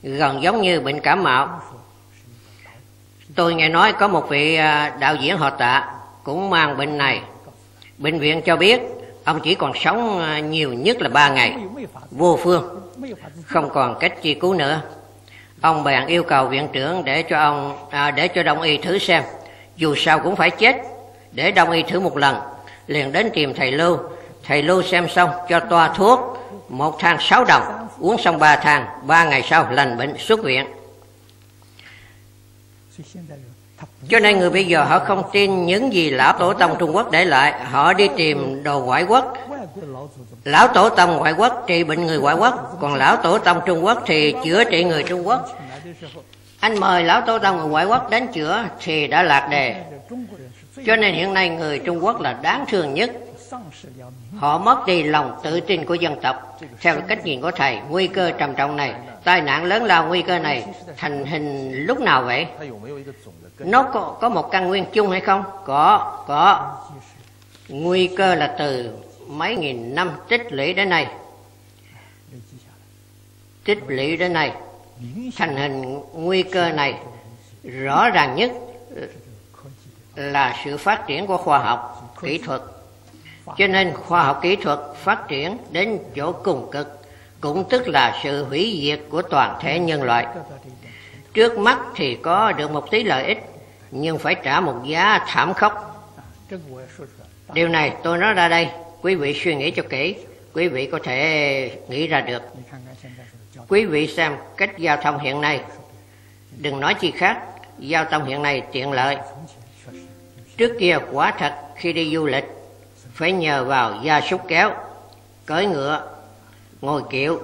Gần giống như bệnh cảm mạo. Tôi nghe nói có một vị à, đạo diễn họ tạ cũng mang bệnh này. Bệnh viện cho biết ông chỉ còn sống à, nhiều nhất là ba ngày. Vô phương. Không còn cách chi cứu nữa. Ông bèn yêu cầu viện trưởng để cho ông à, để cho đông y thử xem. Dù sao cũng phải chết để đông y thử một lần liền đến tìm thầy Lưu. Thầy Lưu xem xong cho toa thuốc một thang sáu đồng, uống xong ba thang, ba ngày sau lành bệnh xuất viện. Cho nên người bây giờ họ không tin những gì Lão Tổ Tông Trung Quốc để lại Họ đi tìm đồ ngoại quốc Lão Tổ Tông ngoại quốc trị bệnh người ngoại quốc Còn Lão Tổ Tông Trung Quốc thì chữa trị người Trung Quốc Anh mời Lão Tổ Tông người ngoại quốc đến chữa thì đã lạc đề cho nên hiện nay người Trung Quốc là đáng thương nhất. Họ mất đi lòng tự tin của dân tộc. Theo cách nhìn của Thầy Nguy cơ trầm trọng này Tai nạn lớn lao nguy cơ này Thành hình lúc nào vậy? Nó có, có một căn nguyên chung hay không? Có Có. Nguy cơ là từ mấy nghìn năm tích lũy đến nay. Tích lũy đến nay Thành hình nguy cơ này Rõ ràng nhất là sự phát triển của khoa học kỹ thuật. Cho nên khoa học kỹ thuật phát triển đến chỗ cùng cực, cũng tức là sự hủy diệt của toàn thể nhân loại. Trước mắt thì có được một tí lợi ích, nhưng phải trả một giá thảm khốc. Điều này tôi nói ra đây, quý vị suy nghĩ cho kỹ, quý vị có thể nghĩ ra được. Quý vị xem cách giao thông hiện nay. Đừng nói chi khác, giao thông hiện nay tiện lợi. Trước kia quả thật khi đi du lịch phải nhờ vào gia súc kéo, cưỡi ngựa, ngồi kiệu.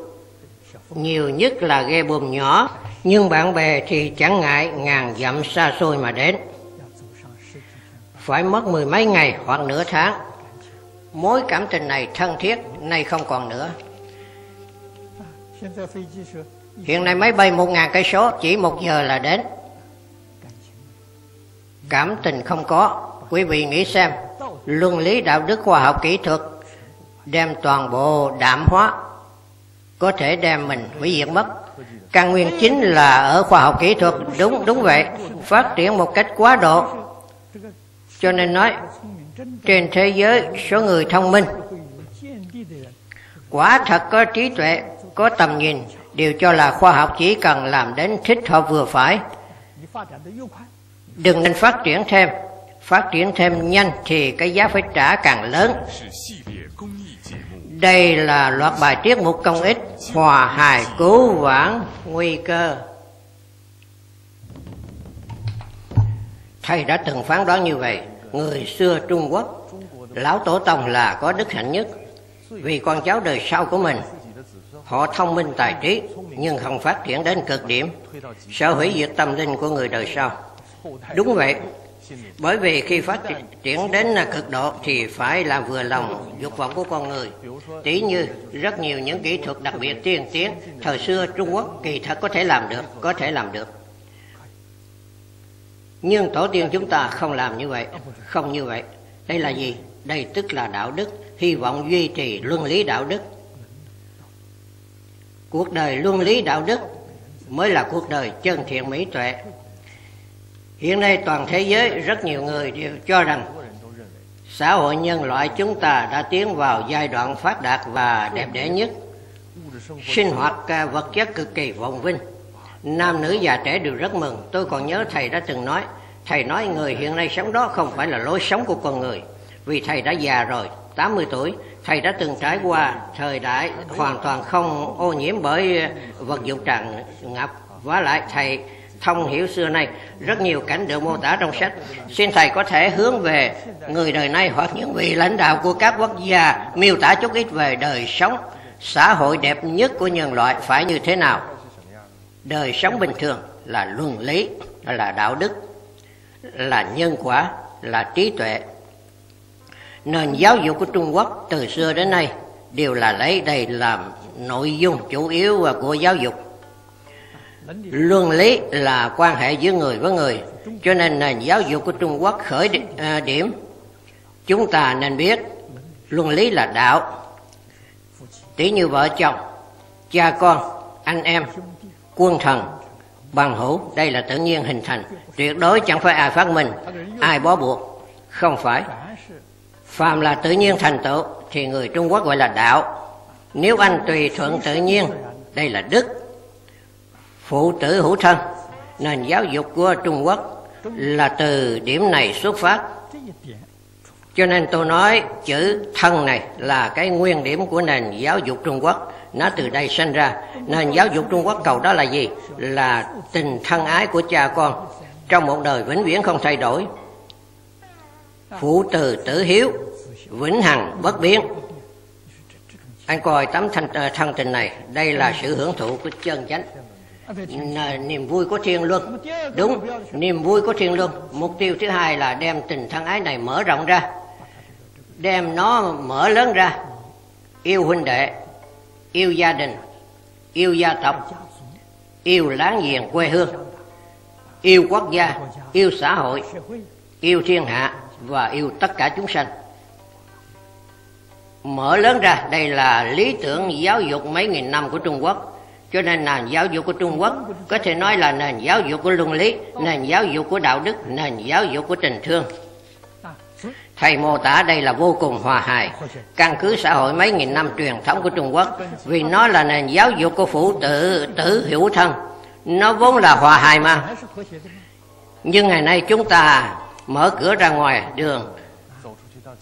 Nhiều nhất là ghe buồm nhỏ, nhưng bạn bè thì chẳng ngại ngàn dặm xa xôi mà đến. Phải mất mười mấy ngày hoặc nửa tháng. Mối cảm tình này thân thiết, nay không còn nữa. Hiện nay máy bay một ngàn cây số chỉ một giờ là đến cảm tình không có. Quý vị nghĩ xem, luân lý đạo đức khoa học kỹ thuật đem toàn bộ đạm hóa, có thể đem mình hủy diệt mất. Căn nguyên chính là ở khoa học kỹ thuật. Đúng đúng vậy. Phát triển một cách quá độ. Cho nên nói, trên thế giới số người thông minh, quả thật có trí tuệ, có tầm nhìn, đều cho là khoa học chỉ cần làm đến thích hợp vừa phải đừng nên phát triển thêm. Phát triển thêm nhanh thì cái giá phải trả càng lớn. Đây là loạt bài tiết mục công ích, hòa hài, cứu vãn, nguy cơ. Thầy đã từng phán đoán như vậy. Người xưa trung quốc, lão tổ tông là có đức hạnh nhất. Vì con cháu đời sau của mình, họ thông minh tài trí, nhưng không phát triển đến cực điểm sợ hủy diệt tâm linh của người đời sau. Đúng vậy, bởi vì khi phát triển đến là cực độ thì phải là vừa lòng dục vọng của con người. Tí như rất nhiều những kỹ thuật đặc biệt tiên tiến thời xưa Trung Quốc kỳ thật có thể làm được, có thể làm được. Nhưng tổ tiên chúng ta không làm như vậy, không như vậy. Đây là gì? Đây tức là đạo đức, hy vọng duy trì luân lý đạo đức. Cuộc đời luân lý đạo đức mới là cuộc đời chân thiện mỹ tuệ Hiện nay toàn thế giới rất nhiều người đều cho rằng xã hội nhân loại chúng ta đã tiến vào giai đoạn phát đạt và đẹp đẽ nhất. Sinh hoạt vật chất cực kỳ vọng vinh. Nam nữ già trẻ đều rất mừng. Tôi còn nhớ thầy đã từng nói, thầy nói người hiện nay sống đó không phải là lối sống của con người. Vì thầy đã già rồi, 80 tuổi, thầy đã từng trải qua thời đại hoàn toàn không ô nhiễm bởi vật dụng tràn ngập. Và lại thầy thông hiểu xưa nay rất nhiều cảnh được mô tả trong sách. Xin thầy có thể hướng về người đời nay hoặc những vị lãnh đạo của các quốc gia miêu tả chút ít về đời sống xã hội đẹp nhất của nhân loại phải như thế nào? Đời sống bình thường là luân lý, là đạo đức, là nhân quả, là trí tuệ. Nền giáo dục của Trung Quốc từ xưa đến nay đều là lấy đây làm nội dung chủ yếu của giáo dục luân lý là quan hệ giữa người với người. Cho nên nền giáo dục của trung quốc khởi à, điểm. Chúng ta nên biết, luân lý là đạo. Tỷ như vợ chồng, cha con, anh em, quân thần, bằng hữu, đây là tự nhiên hình thành. Tuyệt đối chẳng phải ai phát minh, ai bó buộc. Không phải. Phàm là tự nhiên thành tựu, thì người trung quốc gọi là đạo. Nếu anh tùy thuận tự nhiên, đây là đức phụ tử hữu thân nền giáo dục của trung quốc là từ điểm này xuất phát. Cho nên tôi nói chữ thân này là cái nguyên điểm của nền giáo dục trung quốc. Nó từ đây sinh ra. Nền giáo dục trung quốc cầu đó là gì? Là tình thân ái của cha con trong một đời vĩnh viễn không thay đổi. Phụ từ tử hiếu vĩnh hằng bất biến. Anh coi tấm thân, ờ, thân tình này đây là sự hưởng thụ của chân chánh niềm vui của thiên luân. Đúng, niềm vui của thiên luân. Mục tiêu thứ hai là đem tình thân ái này mở rộng ra, đem nó mở lớn ra. Yêu huynh đệ, yêu gia đình, yêu gia tộc, yêu láng giềng quê hương, yêu quốc gia, yêu xã hội, yêu thiên hạ và yêu tất cả chúng sanh. Mở lớn ra, đây là lý tưởng giáo dục mấy nghìn năm của trung quốc cho nên nền giáo dục của Trung Quốc có thể nói là nền giáo dục của luân lý, nền giáo dục của đạo đức, nền giáo dục của tình thương. Thầy mô tả đây là vô cùng hòa hài, căn cứ xã hội mấy nghìn năm truyền thống của Trung Quốc, vì nó là nền giáo dục của phụ tử, tử hiểu thân, nó vốn là hòa hài mà. Nhưng ngày nay chúng ta mở cửa ra ngoài đường,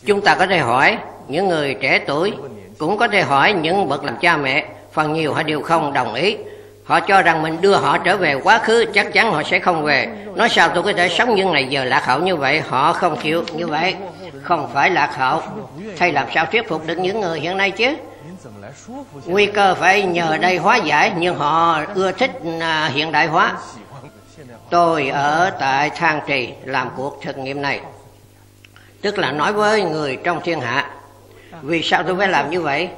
chúng ta có thể hỏi những người trẻ tuổi, cũng có thể hỏi những bậc làm cha mẹ phần nhiều họ đều không đồng ý. Họ cho rằng mình đưa họ trở về quá khứ, chắc chắn họ sẽ không về. Nói sao tôi có thể sống những ngày giờ lạc hậu như vậy? Họ không chịu như vậy. Không phải lạc hậu. Thay làm sao thuyết phục được những người hiện nay chứ? Nguy cơ phải nhờ đây hóa giải, nhưng họ ưa thích à, hiện đại hóa. Tôi ở tại thang trì làm cuộc thực nghiệm này. Tức là nói với người trong thiên hạ, vì sao tôi phải làm như vậy?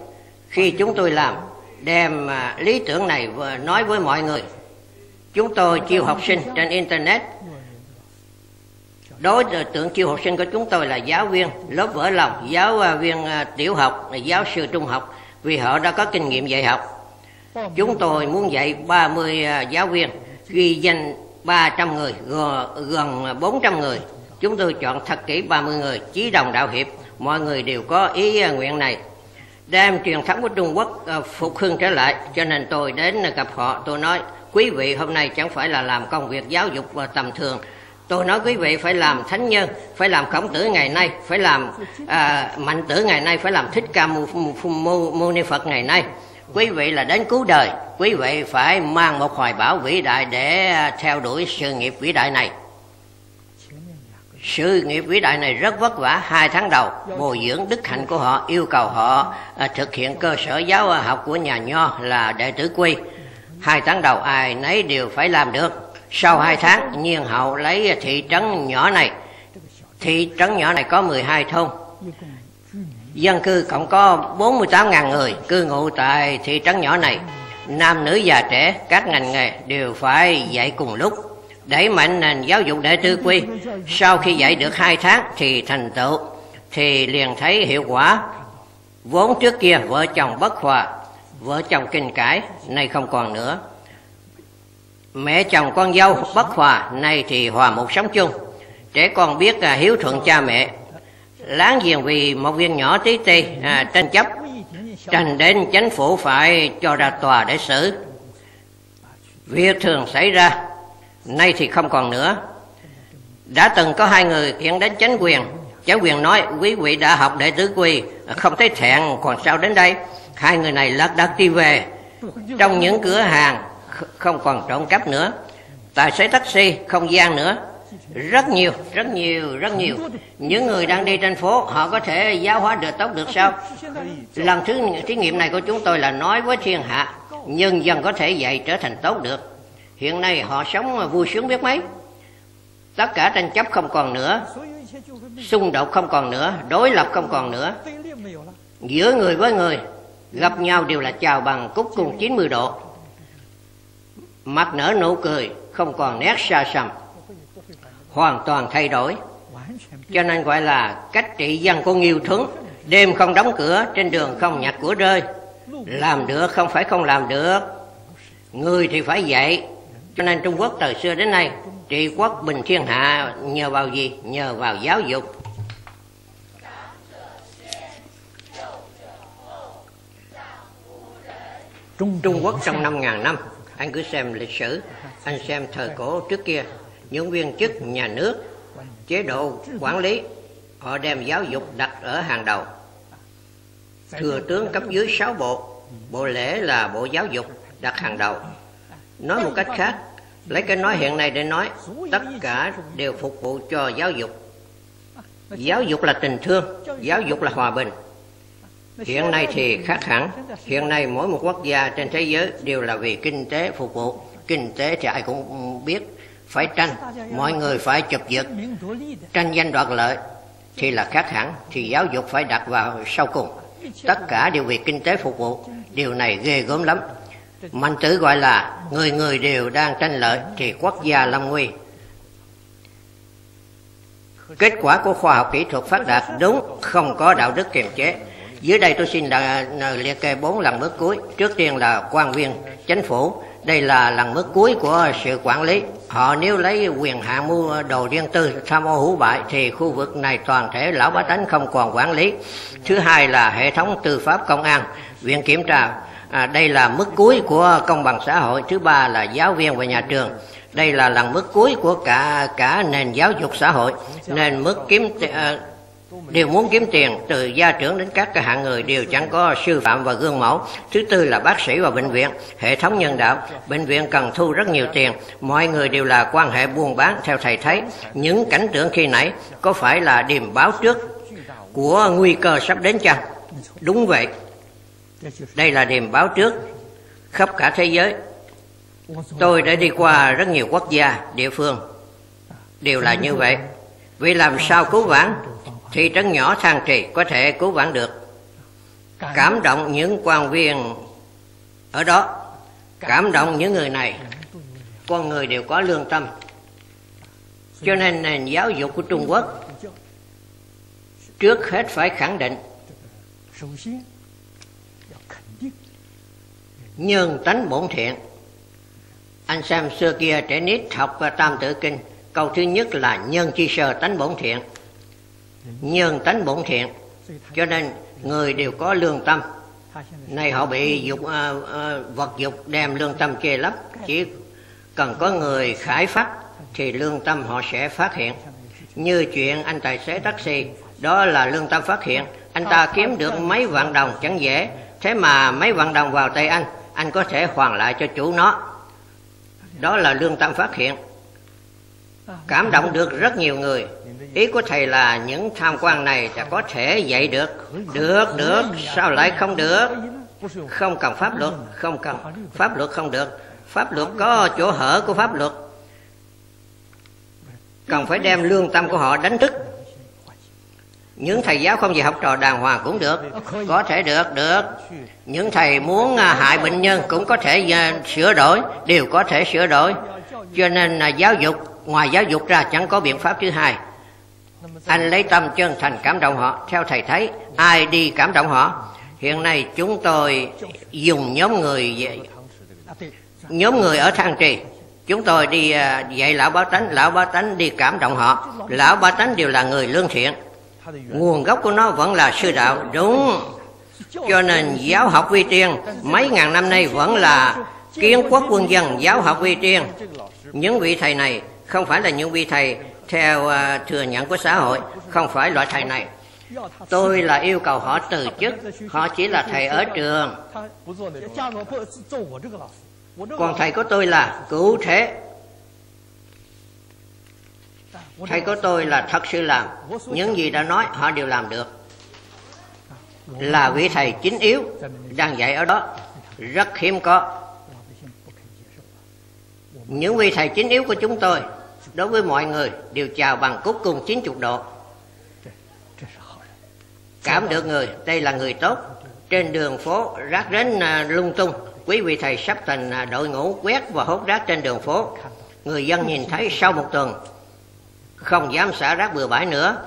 Khi chúng tôi làm đem à, lý tưởng này nói với mọi người. Chúng tôi chiêu học sinh trên Internet. Đối tượng chiêu học sinh của chúng tôi là giáo viên lớp vỡ lòng, giáo à, viên à, tiểu học, giáo sư trung học vì họ đã có kinh nghiệm dạy học. Chúng tôi muốn dạy 30 giáo viên, ghi danh 300 người, gần 400 người. Chúng tôi chọn thật kỹ 30 người, chí đồng đạo hiệp, mọi người đều có ý nguyện này. Đem truyền thống của Trung Quốc ờ, phục hưng trở lại, cho nên tôi đến gặp họ, tôi nói, quý vị hôm nay chẳng phải là làm công việc giáo dục và tầm thường, Tôi nói quý vị phải làm thánh nhân, phải làm khổng tử ngày nay, phải làm à, mạnh tử ngày nay, phải làm thích ca mâu, mâu, mâu, mâu ni Phật ngày nay. Quý vị là đến cứu đời, quý vị phải mang một hoài bão vĩ đại để theo đuổi sự nghiệp vĩ đại này. Sự nghiệp vĩ đại này rất vất vả, hai tháng đầu bồi dưỡng đức hạnh của họ, yêu cầu họ à, thực hiện cơ sở giáo học của nhà Nho là đệ tử quy. Hai tháng đầu ai nấy đều phải làm được. Sau hai tháng, nhiên hậu lấy thị trấn nhỏ này. Thị trấn nhỏ này có 12 thôn. Dân cư cộng có 48.000 người cư ngụ tại thị trấn nhỏ này. Nam nữ già trẻ, các ngành nghề đều phải dạy cùng lúc. Đẩy mạnh nền giáo dục đệ tư quy. Sau khi dạy được hai tháng thì thành tựu, thì liền thấy hiệu quả. Vốn trước kia vợ chồng bất hòa, vợ chồng kinh cãi, nay không còn nữa. Mẹ chồng con dâu bất hòa, nay thì hòa một sống chung. Trẻ con biết à, hiếu thuận cha mẹ. Láng giềng vì một viên nhỏ tí ti à, tranh chấp, tranh đến chính phủ phải cho ra tòa để xử. Việc thường xảy ra, nay thì không còn nữa. Đã từng có hai người kiện đến chánh quyền. Chánh quyền nói quý vị đã học đệ tứ quy, không thấy thẹn còn sao đến đây. Hai người này lật đật đi về. Trong những cửa hàng không còn trộm cắp nữa. Tài xế taxi không gian nữa. Rất nhiều, rất nhiều, rất nhiều. Những người đang đi trên phố họ có thể giáo hóa được tốt được sao? Lần thứ thí nghiệm này của chúng tôi là nói với thiên hạ, nhân dân có thể dạy trở thành tốt được hiện nay họ sống vui sướng biết mấy. Tất cả tranh chấp không còn nữa, xung đột không còn nữa, đối lập không còn nữa. Giữa người với người, gặp nhau đều là chào bằng cúc cùng 90 độ. Mặt nở nụ cười, không còn nét xa xăm. Hoàn toàn thay đổi. Cho nên gọi là cách trị dân của nghiêu thuấn. Đêm không đóng cửa, trên đường không nhặt của rơi. Làm được không phải không làm được. Người thì phải dạy cho nên Trung Quốc từ xưa đến nay trị quốc bình thiên hạ nhờ vào gì? Nhờ vào giáo dục. Trung Trung Quốc trong 5.000 năm, anh cứ xem lịch sử, anh xem thời cổ trước kia, những viên chức nhà nước, chế độ quản lý, họ đem giáo dục đặt ở hàng đầu. Thừa tướng cấp dưới 6 bộ, bộ lễ là bộ giáo dục đặt hàng đầu. Nói một cách khác, lấy cái nói hiện nay để nói, tất cả đều phục vụ cho giáo dục. Giáo dục là tình thương, giáo dục là hòa bình. Hiện nay thì khác hẳn, hiện nay mỗi một quốc gia trên thế giới đều là vì kinh tế phục vụ. Kinh tế thì ai cũng biết, phải tranh, mọi người phải chụp giật, tranh danh đoạt lợi thì là khác hẳn, thì giáo dục phải đặt vào sau cùng. Tất cả đều vì kinh tế phục vụ, điều này ghê gớm lắm Mạnh tử gọi là người người đều đang tranh lợi thì quốc gia lâm nguy. Kết quả của khoa học kỹ thuật phát đạt đúng không có đạo đức kiềm chế. Dưới đây tôi xin là, liệt kê bốn lần bước cuối. Trước tiên là quan viên chính phủ. Đây là lần bước cuối của sự quản lý. Họ nếu lấy quyền hạn mua đồ riêng tư tham ô hữu bại thì khu vực này toàn thể lão bá tánh không còn quản lý. Thứ hai là hệ thống tư pháp công an, viện kiểm tra à, đây là mức cuối của công bằng xã hội. Thứ ba là giáo viên và nhà trường. Đây là lần mức cuối của cả cả nền giáo dục xã hội. Nên mức kiếm à, đều muốn kiếm tiền từ gia trưởng đến các hạng người đều chẳng có sư phạm và gương mẫu. Thứ tư là bác sĩ và bệnh viện hệ thống nhân đạo. Bệnh viện cần thu rất nhiều tiền. Mọi người đều là quan hệ buôn bán theo thầy thấy. Những cảnh tượng khi nãy có phải là điềm báo trước của nguy cơ sắp đến chăng? Đúng vậy. Đây là điểm báo trước khắp cả thế giới. Tôi đã đi qua rất nhiều quốc gia, địa phương. Đều là như vậy. Vì làm sao cứu vãn thị trấn nhỏ thang trì có thể cứu vãn được. Cảm động những quan viên ở đó, cảm động những người này. Con người đều có lương tâm. Cho nên nền giáo dục của Trung Quốc trước hết phải khẳng định nhân tánh bổn thiện. Anh xem xưa kia trẻ nít học tam tự kinh câu thứ nhất là nhân chi sơ tánh bổn thiện. Nhân tánh bổn thiện. Cho nên người đều có lương tâm. Nay họ bị dục uh, uh, vật dục đem lương tâm chê lấp. Chỉ cần có người khải phát thì lương tâm họ sẽ phát hiện. Như chuyện anh tài xế taxi đó là lương tâm phát hiện. Anh ta kiếm được mấy vạn đồng chẳng dễ. Thế mà mấy vạn đồng vào tay anh anh có thể hoàn lại cho chủ nó. Đó là lương tâm phát hiện. Cảm động được rất nhiều người. Ý của thầy là những tham quan này đã có thể dạy được. Được được. Sao lại không được? Không cần pháp luật, không cần. Pháp luật không được. Pháp luật có chỗ hở của pháp luật. Cần phải đem lương tâm của họ đánh thức những thầy giáo không gì học trò đàng hoàng cũng được. Có thể được được. Những thầy muốn à, hại bệnh nhân cũng có thể à, sửa đổi, đều có thể sửa đổi. Cho nên là giáo dục, ngoài giáo dục ra chẳng có biện pháp thứ hai. Anh lấy tâm chân thành cảm động họ. Theo thầy thấy, ai đi cảm động họ? Hiện nay chúng tôi dùng nhóm người nhóm người ở thang trì. Chúng tôi đi à, dạy lão bá tánh. Lão bá tánh đi cảm động họ. Lão bá tánh đều là người lương thiện nguồn gốc của nó vẫn là sư đạo đúng cho nên giáo học vi tiên mấy ngàn năm nay vẫn là kiến quốc quân dân giáo học vi tiên những vị thầy này không phải là những vị thầy theo thừa nhận của xã hội không phải loại thầy này tôi là yêu cầu họ từ chức họ chỉ là thầy ở trường còn thầy của tôi là cụ thể thầy có tôi là thật sự làm những gì đã nói, họ đều làm được. Là vị thầy chính yếu đang dạy ở đó, rất hiếm có. Những vị thầy chính yếu của chúng tôi, đối với mọi người, đều chào bằng cúc cùng 90 độ. Cảm được người, đây là người tốt. Trên đường phố rác rến à, lung tung, quý vị thầy sắp thành à, đội ngũ quét và hốt rác trên đường phố. Người dân nhìn thấy sau một tuần không dám xả rác bừa bãi nữa.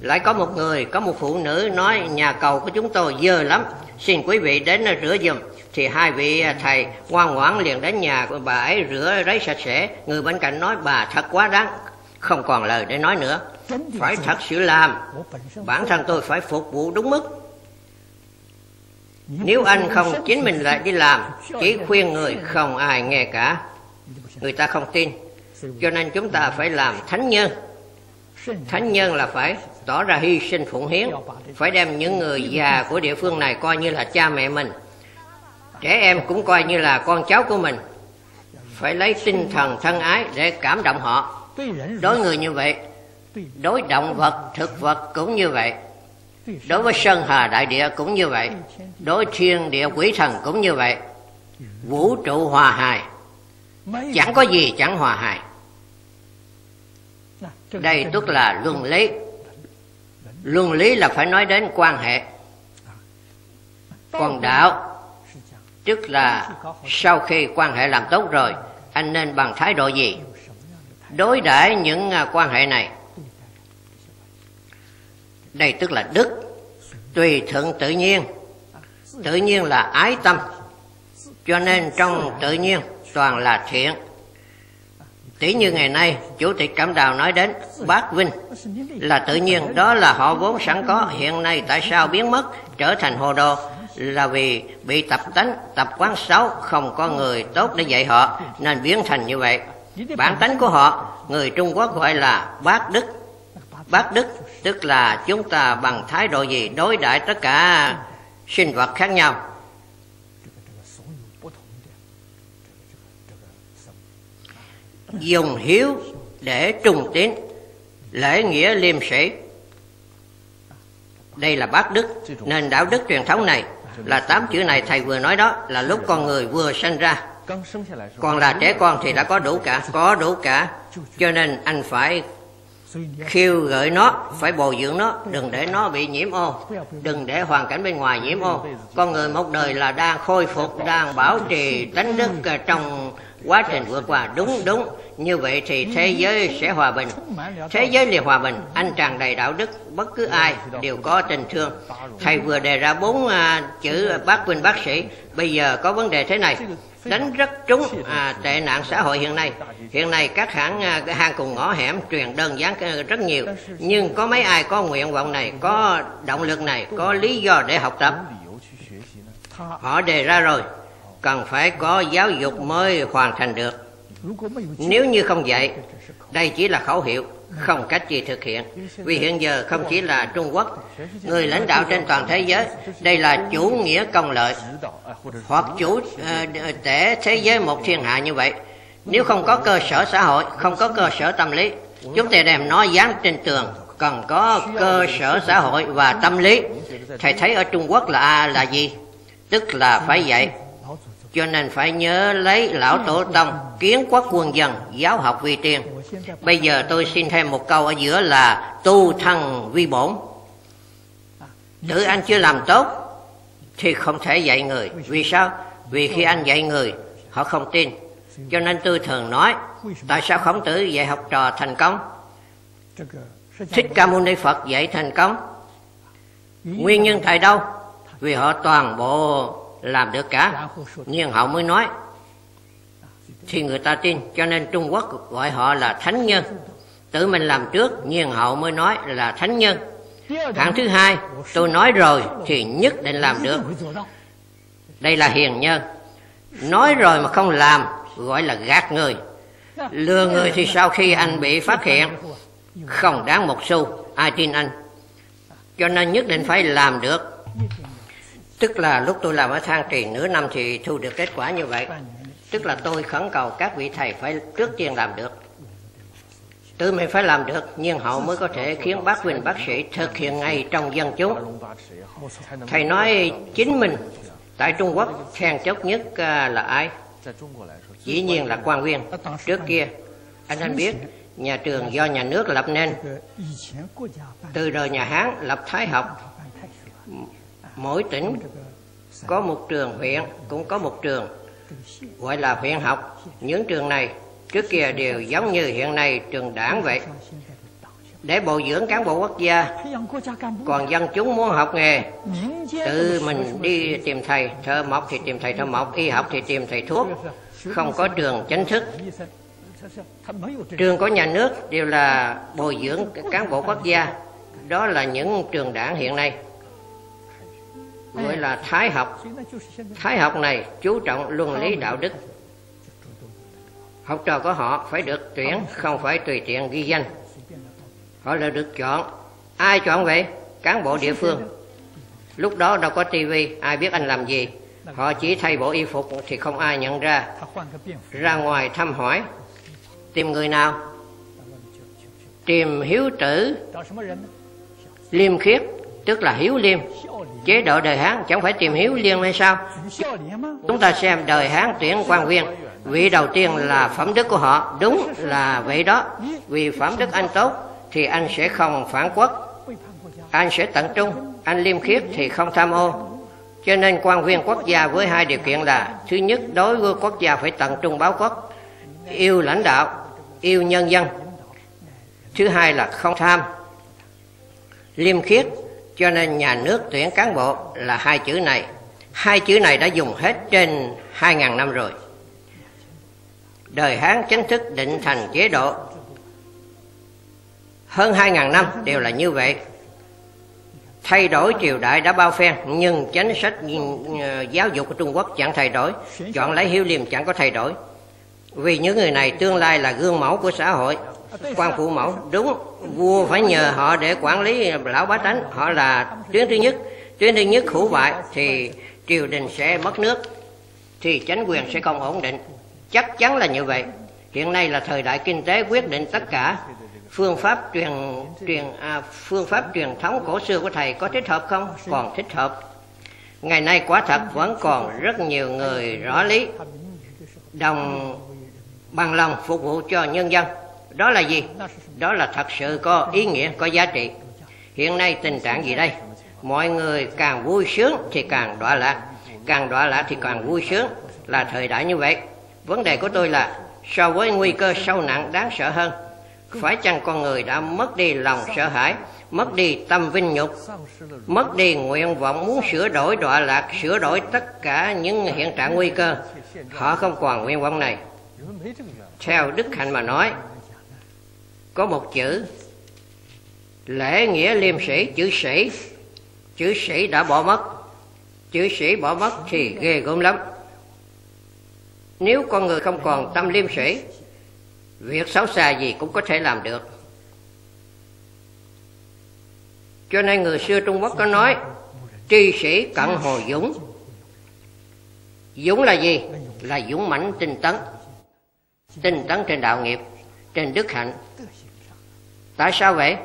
Lại có một người, có một phụ nữ nói, nhà cầu của chúng tôi dơ lắm. Xin quý vị đến rửa giùm. Thì hai vị thầy ngoan ngoãn liền đến nhà của bà ấy rửa lấy sạch sẽ. Người bên cạnh nói, bà thật quá đáng. Không còn lời để nói nữa. Phải thật sự làm. Bản thân tôi phải phục vụ đúng mức. Nếu anh không chính mình lại đi làm, chỉ khuyên người không ai nghe cả. Người ta không tin. Cho nên chúng ta phải làm thánh nhân. Thánh nhân là phải tỏ ra hy sinh phụng hiến Phải đem những người già của địa phương này coi như là cha mẹ mình. Trẻ em cũng coi như là con cháu của mình. Phải lấy tinh thần thân ái để cảm động họ. Đối người như vậy Đối động vật, thực vật cũng như vậy. Đối với sơn hà đại địa cũng như vậy. Đối thiên địa quỷ thần cũng như vậy. Vũ trụ hòa hài. Chẳng có gì chẳng hòa hài đây tức là luân lý. luân lý là phải nói đến quan hệ. Còn đạo tức là sau khi quan hệ làm tốt rồi anh nên bằng thái độ gì? Đối đãi những à, quan hệ này. Đây tức là đức tùy thuận tự nhiên. Tự nhiên là ái tâm. Cho nên trong tự nhiên toàn là thiện. Tỉ như ngày nay, Chủ tịch Cảm Đào nói đến Bác Vinh là tự nhiên, đó là họ vốn sẵn có, hiện nay tại sao biến mất, trở thành hồ đồ, là vì bị tập tánh, tập quán xấu, không có người tốt để dạy họ, nên biến thành như vậy. Bản tánh của họ, người Trung Quốc gọi là Bác Đức. Bác Đức tức là chúng ta bằng thái độ gì đối đãi tất cả sinh vật khác nhau dùng hiếu để trùng tín, lễ nghĩa liêm sĩ. Đây là bác đức nền đạo đức truyền thống này là tám chữ này thầy vừa nói đó, là lúc con người vừa sinh ra. Còn là trẻ con thì đã có đủ cả, có đủ cả. Cho nên anh phải khiêu gợi nó, phải bồi dưỡng nó, đừng để nó bị nhiễm ô. Đừng để hoàn cảnh bên ngoài nhiễm ô. Con người một đời là đang khôi phục, đang bảo trì tánh đức trong quá trình vượt qua. Đúng đúng như vậy thì thế giới sẽ hòa bình. Thế giới liền hòa bình. Anh tràn đầy đạo đức bất cứ ai đều có tình thương. Thầy vừa đề ra bốn à, chữ bác huynh bác sĩ. Bây giờ có vấn đề thế này. Đánh rất trúng à, tệ nạn xã hội hiện nay. Hiện nay các hãng à, hàng cùng ngõ hẻm truyền đơn gián à, rất nhiều. Nhưng có mấy ai có nguyện vọng này có động lực này có lý do để học tập? Họ đề ra rồi. Cần phải có giáo dục mới hoàn thành được. Nếu như không dạy, đây chỉ là khẩu hiệu, không cách gì thực hiện. Vì hiện giờ không chỉ là Trung Quốc, người lãnh đạo trên toàn thế giới, đây là chủ nghĩa công lợi, hoặc chủ uh, tể thế giới một thiên hạ như vậy. Nếu không có cơ sở xã hội, không có cơ sở tâm lý, chúng ta đem nó dán trên tường, cần có cơ sở xã hội và tâm lý. Thầy thấy ở Trung Quốc là a là gì? Tức là phải dạy cho nên phải nhớ lấy lão tổ tông kiến quốc quân dân giáo học vi tiên. Bây giờ tôi xin thêm một câu ở giữa là tu thân vi bổn. Tự anh chưa làm tốt thì không thể dạy người. Vì sao? Vì khi anh dạy người họ không tin. Cho nên tôi thường nói tại sao khổng tử dạy học trò thành công? Thích ca mâu ni phật dạy thành công. Nguyên nhân tại đâu? Vì họ toàn bộ làm được cả. Nhưng họ mới nói, thì người ta tin, cho nên trung quốc gọi họ là thánh nhân. Tự mình làm trước nhiên hậu mới nói là thánh nhân. Hạng thứ hai, tôi nói rồi thì nhất định làm được. Đây là hiền nhân. Nói rồi mà không làm, gọi là gạt người. Lừa người thì sau khi anh bị phát hiện, không đáng một xu, ai tin anh? Cho nên nhất định phải làm được. Tức là lúc tôi làm ở thang trì nửa năm thì thu được kết quả như vậy. Tức là tôi khẩn cầu các vị thầy phải trước tiên làm được. Tự mình phải làm được, nhưng hậu mới có thể khiến bác huynh bác sĩ thực hiện ngay trong dân chúng. Thầy nói chính mình, tại Trung Quốc khen chốc nhất à, là ai? Dĩ nhiên là quan viên. Trước kia, anh anh biết, nhà trường do nhà nước lập nên. Từ đời nhà Hán lập Thái học, mỗi tỉnh có một trường huyện, cũng có một trường, gọi là huyện học. Những trường này, trước kia đều giống như hiện nay trường đảng vậy. Để bồi dưỡng cán bộ quốc gia, còn dân chúng muốn học nghề, tự mình đi tìm thầy thợ mộc thì tìm thầy thợ mộc, y học thì tìm thầy thuốc. Không có trường chính thức. Trường của nhà nước đều là bồi dưỡng cán bộ quốc gia. Đó là những trường đảng hiện nay gọi là thái học. Thái học này chú trọng luân lý đạo đức. Học trò của họ phải được tuyển, không phải tùy tiện ghi danh. Họ là được chọn. Ai chọn vậy? Cán bộ địa phương. Lúc đó đâu có tivi ai biết anh làm gì. Họ chỉ thay bộ y phục thì không ai nhận ra. Ra ngoài thăm hỏi. Tìm người nào? Tìm hiếu tử. Liêm khiết, tức là hiếu liêm chế độ đời hán chẳng phải tìm hiếu liên hay sao? Chúng ta xem đời hán tuyển quan viên. Vị đầu tiên là phẩm đức của họ. Đúng là vậy đó. Vì phẩm đức anh tốt, thì anh sẽ không phản quốc. Anh sẽ tận trung. Anh liêm khiết thì không tham ô. Cho nên quan viên quốc gia với hai điều kiện là, thứ nhất, đối với quốc gia phải tận trung báo quốc, yêu lãnh đạo, yêu nhân dân. Thứ hai là không tham. Liêm khiết cho nên nhà nước tuyển cán bộ là hai chữ này. Hai chữ này đã dùng hết trên 2.000 năm rồi. Đời Hán chính thức định thành chế độ. Hơn 2.000 năm đều là như vậy. Thay đổi triều đại đã bao phen, nhưng chính sách ừ, giáo dục của Trung Quốc chẳng thay đổi. Chọn lấy hiếu liêm chẳng có thay đổi. Vì những người này tương lai là gương mẫu của xã hội quan phụ mẫu đúng vua phải nhờ họ để quản lý lão bá tánh. Họ là tuyến thứ nhất. Tuyến thứ nhất hữu bại thì triều đình sẽ mất nước thì chính quyền sẽ không ổn định. Chắc chắn là như vậy. Hiện nay là thời đại kinh tế quyết định tất cả. Phương pháp truyền truyền à, phương pháp truyền thống cổ xưa của thầy có thích hợp không? Còn thích hợp. Ngày nay quả thật vẫn còn rất nhiều người rõ lý. Đồng bằng lòng phục vụ cho nhân dân đó là gì? Đó là thật sự có ý nghĩa, có giá trị. Hiện nay tình trạng gì đây? Mọi người càng vui sướng thì càng đọa lạc. Càng đọa lạc thì càng vui sướng. Là thời đại như vậy. Vấn đề của tôi là, so với nguy cơ sâu nặng đáng sợ hơn, phải chăng con người đã mất đi lòng sợ hãi, mất đi tâm vinh nhục, mất đi nguyện vọng muốn sửa đổi, đọa lạc, sửa đổi tất cả những hiện trạng nguy cơ? Họ không còn nguyện vọng này. Theo đức hạnh mà nói một chữ. Lễ nghĩa liêm sĩ chữ sĩ chữ sĩ đã bỏ mất. Chữ sĩ bỏ mất thì ghê gớm lắm. Nếu con người không còn tâm liêm sĩ việc xấu xa gì cũng có thể làm được. Cho nên người xưa trung quốc có nói, tri sĩ cận hồ dũng. Dũng là gì? Là dũng mãnh tinh tấn. Tinh tấn trên đạo nghiệp, trên đức hạnh tại sao vậy?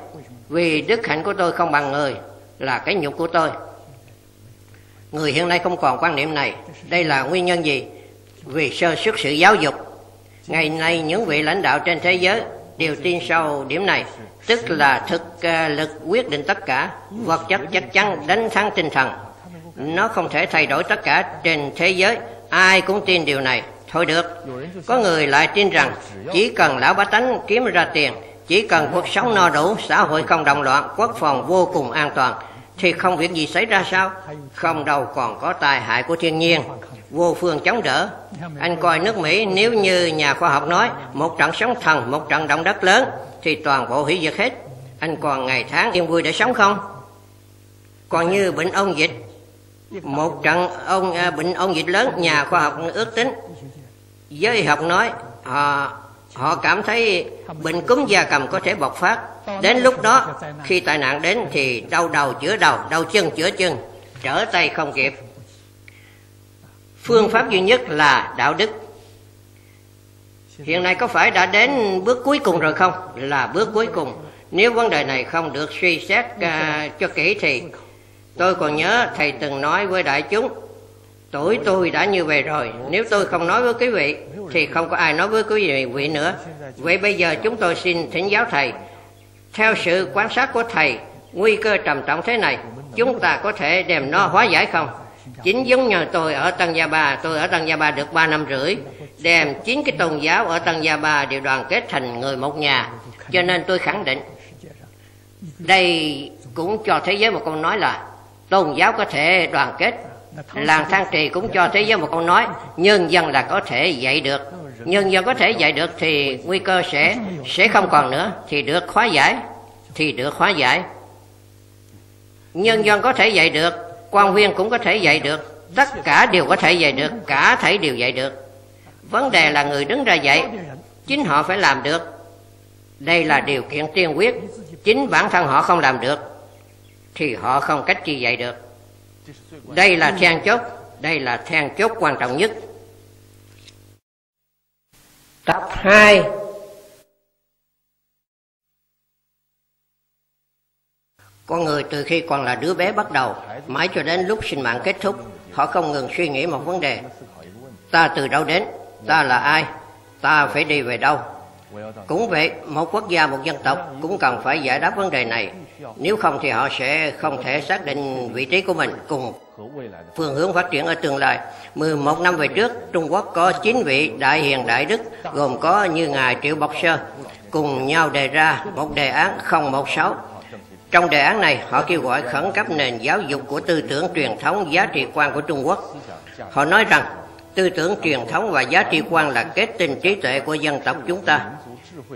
Vì đức hạnh của tôi không bằng người là cái nhục của tôi. Người hiện nay không còn quan niệm này. Đây là nguyên nhân gì? Vì sơ xuất sự giáo dục. Ngày nay những vị lãnh đạo trên thế giới đều tin sâu điểm này, tức là thực ờ, lực quyết định tất cả. Vật chất chắc chắn đánh thắng tinh thần. Nó không thể thay đổi tất cả trên thế giới. Ai cũng tin điều này. Thôi được. Có người lại tin rằng chỉ cần lão bá tánh kiếm ra tiền chỉ cần cuộc sống no đủ, xã hội không động loạn, quốc phòng vô cùng an toàn, thì không việc gì xảy ra sao? Không đâu còn có tai hại của thiên nhiên. Vô phương chống đỡ. Anh coi nước mỹ, nếu như nhà khoa học nói, một trận sóng thần, một trận động đất lớn, thì toàn bộ hủy diệt hết. Anh còn ngày tháng yên vui để sống không? Còn như bệnh ông dịch. Một trận ông à, bệnh ông dịch lớn, nhà khoa học ước tính. Giới học nói họ họ cảm thấy bệnh cúm da cầm có thể bộc phát. Đến lúc đó khi tai nạn đến thì đau đầu chữa đầu đau chân chữa chân trở tay không kịp. Phương pháp duy nhất là đạo đức. Hiện nay có phải đã đến bước cuối cùng rồi không? Là bước cuối cùng. Nếu vấn đề này không được suy xét uh, cho kỹ thì tôi còn nhớ thầy từng nói với đại chúng tuổi tôi đã như vậy rồi nếu tôi không nói với quý vị thì không có ai nói với quý vị nữa. Vậy bây giờ chúng tôi xin thỉnh giáo thầy. Theo sự quan sát của thầy, nguy cơ trầm trọng thế này, chúng ta có thể đem nó hóa giải không? Chính giống như tôi ở Tân Gia Ba, tôi ở Tân Gia Ba được 3 năm rưỡi, đem chín cái tôn giáo ở Tân Gia Ba đều đoàn kết thành người một nhà. Cho nên tôi khẳng định, đây cũng cho thế giới một câu nói là tôn giáo có thể đoàn kết Làng Thang Trì cũng cho thế giới một câu nói, Nhân dân là có thể dạy được. Nhân dân có thể dạy được thì nguy cơ sẽ sẽ không còn nữa. Thì được khóa giải, Thì được khóa giải. Nhân dân có thể dạy được quan huyên cũng có thể dạy được. Tất cả đều có thể dạy được, Cả thể đều dạy được. Vấn đề là người đứng ra dạy, Chính họ phải làm được. Đây là điều kiện tiên quyết. Chính bản thân họ không làm được, Thì họ không cách chi dạy được đây là then chốt đây là then chốt quan trọng nhất tập 2 Con người từ khi còn là đứa bé bắt đầu, mãi cho đến lúc sinh mạng kết thúc, họ không ngừng suy nghĩ một vấn đề. Ta từ đâu đến? Ta là ai? Ta phải đi về đâu? Cũng vậy, một quốc gia, một dân tộc cũng cần phải giải đáp vấn đề này. Nếu không thì họ sẽ không thể xác định vị trí của mình cùng phương hướng phát triển ở tương lai. 11 năm về trước, Trung Quốc có 9 vị đại hiền đại đức gồm có như Ngài Triệu Bọc Sơ cùng nhau đề ra một đề án 016. Trong đề án này, họ kêu gọi khẩn cấp nền giáo dục của tư tưởng truyền thống giá trị quan của Trung Quốc. Họ nói rằng tư tưởng truyền thống và giá trị quan là kết tinh trí tuệ của dân tộc chúng ta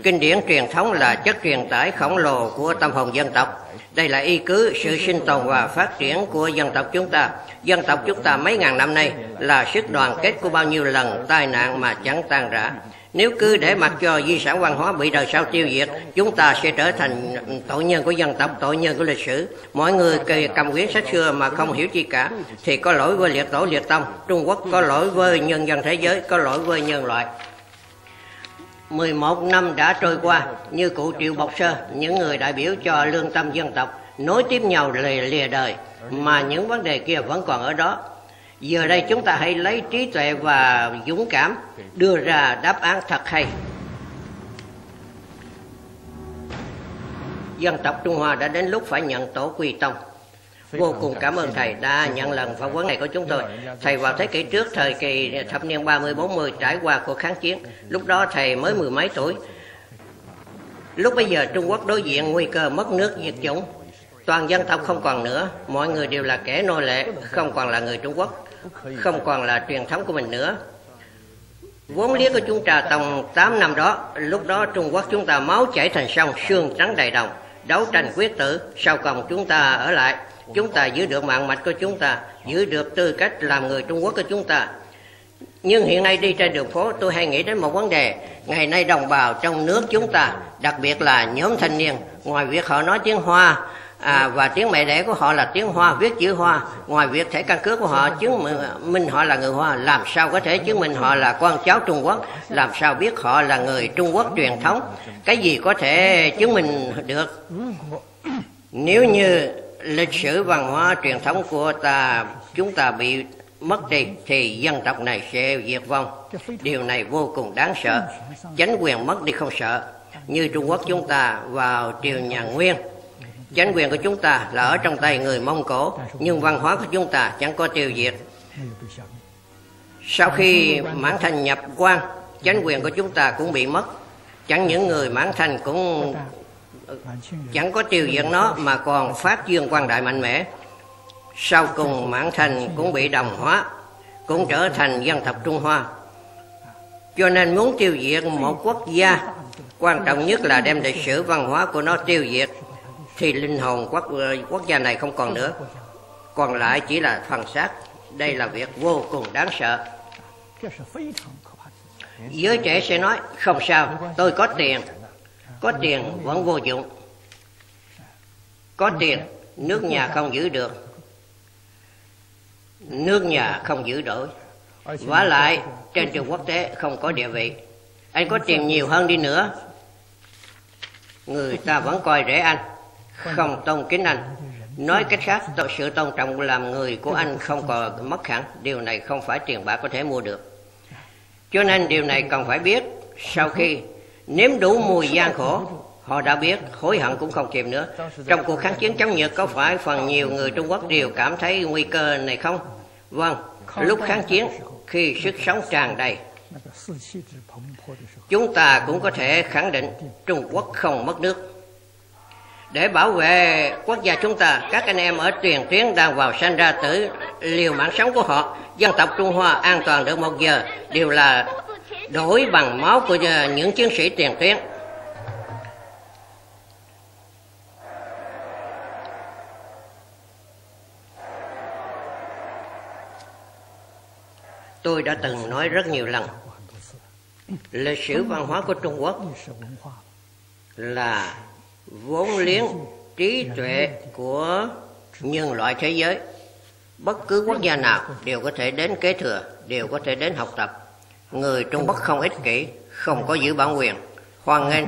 Kinh điển truyền thống là chất truyền tải khổng lồ của tâm hồn dân tộc. Đây là y cứ sự sinh tồn và phát triển của dân tộc chúng ta. Dân tộc chúng ta mấy ngàn năm nay là sức đoàn kết của bao nhiêu lần tai nạn mà chẳng tan rã. Nếu cứ để mặc cho di sản văn hóa bị đời sau tiêu diệt, chúng ta sẽ trở thành tội nhân của dân tộc, tội nhân của lịch sử. Mọi người kỳ cầm quyển sách xưa mà không hiểu chi cả, thì có lỗi với liệt tổ liệt tông. Trung Quốc có lỗi với nhân dân thế giới, có lỗi với nhân loại. 11 năm đã trôi qua, như cụ Triệu Bộc Sơ, những người đại biểu cho lương tâm dân tộc, nối tiếp nhau lìa, lìa đời, mà những vấn đề kia vẫn còn ở đó. Giờ đây chúng ta hãy lấy trí tuệ và dũng cảm đưa ra đáp án thật hay. Dân tộc Trung Hoa đã đến lúc phải nhận tổ quy tông. Vô cùng cảm ơn Thầy đã nhận lần phỏng vấn này của chúng tôi. Thầy vào thế kỷ trước, thời kỳ thập niên 30-40 trải qua cuộc kháng chiến. Lúc đó Thầy mới mười mấy tuổi. Lúc bây giờ Trung Quốc đối diện nguy cơ mất nước diệt chủng. Toàn dân tộc không còn nữa, mọi người đều là kẻ nô lệ, không còn là người Trung Quốc, không còn là truyền thống của mình nữa. Vốn liếng của chúng ta tòng 8 năm đó, lúc đó Trung Quốc chúng ta máu chảy thành sông, xương trắng đầy đồng, đấu tranh quyết tử, sau cùng chúng ta ở lại, chúng ta giữ được mạng mạch của chúng ta, giữ được tư cách làm người Trung Quốc của chúng ta. Nhưng hiện nay đi trên đường phố tôi hay nghĩ đến một vấn đề, ngày nay đồng bào trong nước chúng ta, đặc biệt là nhóm thanh niên, ngoài việc họ nói tiếng Hoa, à, và tiếng mẹ đẻ của họ là tiếng Hoa, viết chữ Hoa. Ngoài việc thẻ căn cước của họ chứng minh họ là người Hoa, làm sao có thể chứng minh họ là con cháu Trung Quốc, làm sao biết họ là người Trung Quốc truyền thống, cái gì có thể chứng minh được. Nếu như lịch sử văn hóa truyền thống của ta chúng ta bị mất đi thì dân tộc này sẽ diệt vong. Điều này vô cùng đáng sợ. Chánh quyền mất đi không sợ. Như Trung Quốc chúng ta vào triều nhà Nguyên Chánh quyền của chúng ta là ở trong tay người Mông Cổ, nhưng văn hóa của chúng ta chẳng có tiêu diệt. Sau khi mãn thành nhập quan, chánh quyền của chúng ta cũng bị mất. Chẳng những người mãn thành cũng chẳng có tiêu diệt nó mà còn phát dương quan đại mạnh mẽ. Sau cùng mãn thành cũng bị đồng hóa, cũng trở thành dân tộc Trung Hoa. Cho nên muốn tiêu diệt một quốc gia, quan trọng nhất là đem lịch sử văn hóa của nó tiêu diệt thì linh hồn quốc ờ, quốc gia này không còn nữa còn lại chỉ là phần xác đây là việc vô cùng đáng sợ giới trẻ sẽ nói không sao tôi có tiền có tiền vẫn vô dụng. Có tiền, nước nhà không giữ được. Nước nhà không giữ đổi. Vả lại, trên trường quốc tế không có địa vị. Anh có tiền nhiều hơn đi nữa. Người ta vẫn coi rẻ anh, không tôn kính anh. Nói cách khác sự tôn trọng làm người của anh không còn mất hẳn. Điều này không phải tiền bạc có thể mua được. Cho nên điều này cần phải biết, sau khi nếm đủ mùi gian khổ, họ đã biết hối hận cũng không kịp nữa. Trong cuộc kháng chiến chống nhật, có phải phần nhiều người trung quốc đều cảm thấy nguy cơ này không? Vâng lúc kháng chiến, khi sức sống tràn đầy, chúng ta cũng có thể khẳng định trung quốc không mất nước. Để bảo vệ quốc gia chúng ta, các anh em ở truyền tuyến đang vào sanh ra tử, liều mạng sống của họ, dân tộc trung hoa an toàn được một giờ, đều là đổi bằng máu của ờ, những chiến sĩ tiền tuyến. Tôi đã từng nói rất nhiều lần, lịch sử văn hóa của trung quốc là vốn liếng trí tuệ của nhân loại thế giới. Bất cứ quốc gia nào đều có thể đến kế thừa, đều có thể đến học tập người trung quốc không ích kỷ không có giữ bản quyền. Hoan nghênh.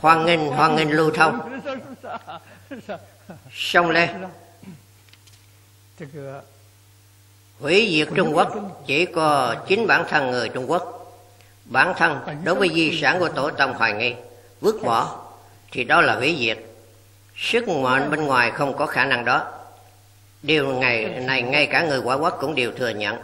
Hoan nghênh hoan nghênh lưu thông. Xong lên, hủy diệt trung quốc chỉ có chính bản thân người trung quốc. Bản thân đối với di sản của tổ tông hoài nghi vứt bỏ thì đó là hủy diệt. Sức mạnh bên ngoài không có khả năng đó. Điều ngày này ngay cả người quả quốc cũng đều thừa nhận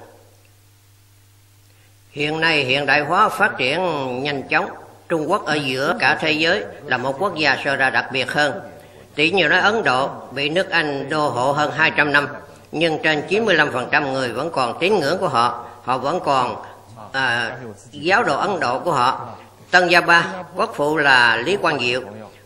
hiện nay hiện đại hóa phát triển nhanh chóng. Trung quốc ở giữa cả thế giới là một quốc gia sơ ra đặc biệt hơn. Tỷ như nói ấn độ bị nước anh đô hộ hơn 200 năm nhưng trên 95% người vẫn còn tín ngưỡng của họ. Họ vẫn còn à, giáo đồ ấn độ của họ. Tân gia ba quốc phụ là lý quang diệu.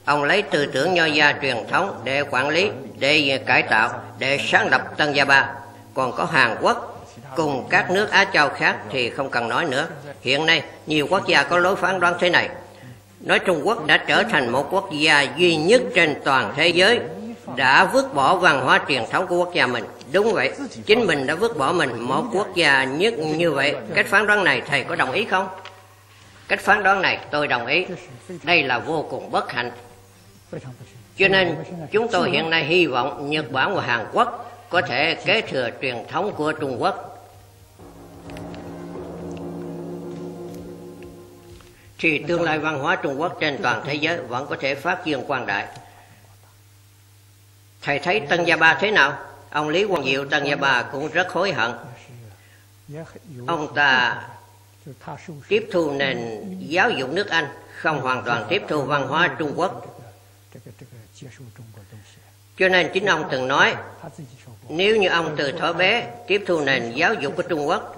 Ông lấy tư tưởng nho gia truyền thống để quản lý, để cải tạo, để sáng lập Tân Gia Ba. Còn có Hàn Quốc Cùng các nước Á Châu khác thì không cần nói nữa. Hiện nay, nhiều quốc gia có lối phán đoán thế này. Nói Trung Quốc đã trở thành một quốc gia duy nhất trên toàn thế giới đã vứt bỏ văn hóa truyền thống của quốc gia mình. Đúng vậy, chính mình đã vứt bỏ mình một quốc gia nhất như vậy. Cách phán đoán này thầy có đồng ý không? Cách phán đoán này tôi đồng ý. Đây là vô cùng bất hạnh. Cho nên chúng tôi hiện nay hy vọng Nhật Bản và Hàn Quốc có thể kế thừa truyền thống của Trung Quốc. Thì tương lai văn hóa Trung Quốc trên toàn thế giới vẫn có thể phát dương quang đại. Thầy thấy Tân Gia Ba thế nào? Ông Lý Quang Diệu Tân Gia Ba cũng rất hối hận. Ông ta tiếp thu nền giáo dục nước Anh, không hoàn toàn tiếp thu văn hóa Trung Quốc. Cho nên chính ông từng nói, nếu như ông từ thuở bé tiếp thu nền giáo dục của Trung Quốc,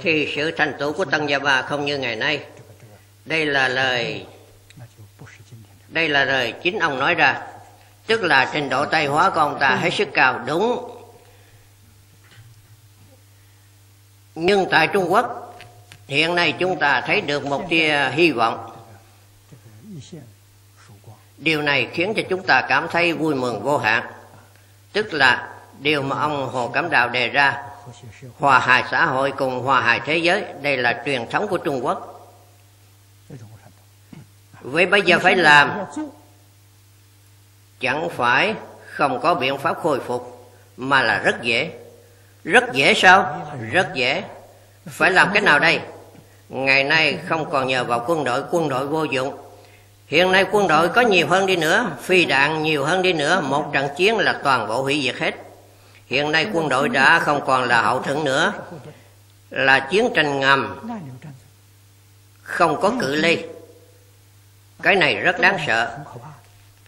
thì sự thành tựu của Tân Gia Bà không như ngày nay. Đây là lời đây là lời chính ông nói ra. Tức là trình độ Tây hóa của ông ta hết sức cao. Đúng. Nhưng tại Trung Quốc Hiện nay chúng ta thấy được một tia hy vọng. Điều này khiến cho chúng ta cảm thấy vui mừng vô hạn. Tức là điều mà ông Hồ Cẩm Đào đề ra, hòa hài xã hội cùng hòa hài thế giới, đây là truyền thống của Trung Quốc. Vậy bây giờ phải làm, chẳng phải không có biện pháp khôi phục, mà là rất dễ. Rất dễ sao? Rất dễ. Phải làm cái nào đây? Ngày nay không còn nhờ vào quân đội quân đội vô dụng. Hiện nay quân đội có nhiều hơn đi nữa, phi đạn nhiều hơn đi nữa, một trận chiến là toàn bộ hủy diệt hết. Hiện nay quân đội đã không còn là hậu thuẫn nữa, Là chiến tranh ngầm. Không có cự ly. Cái này rất đáng sợ.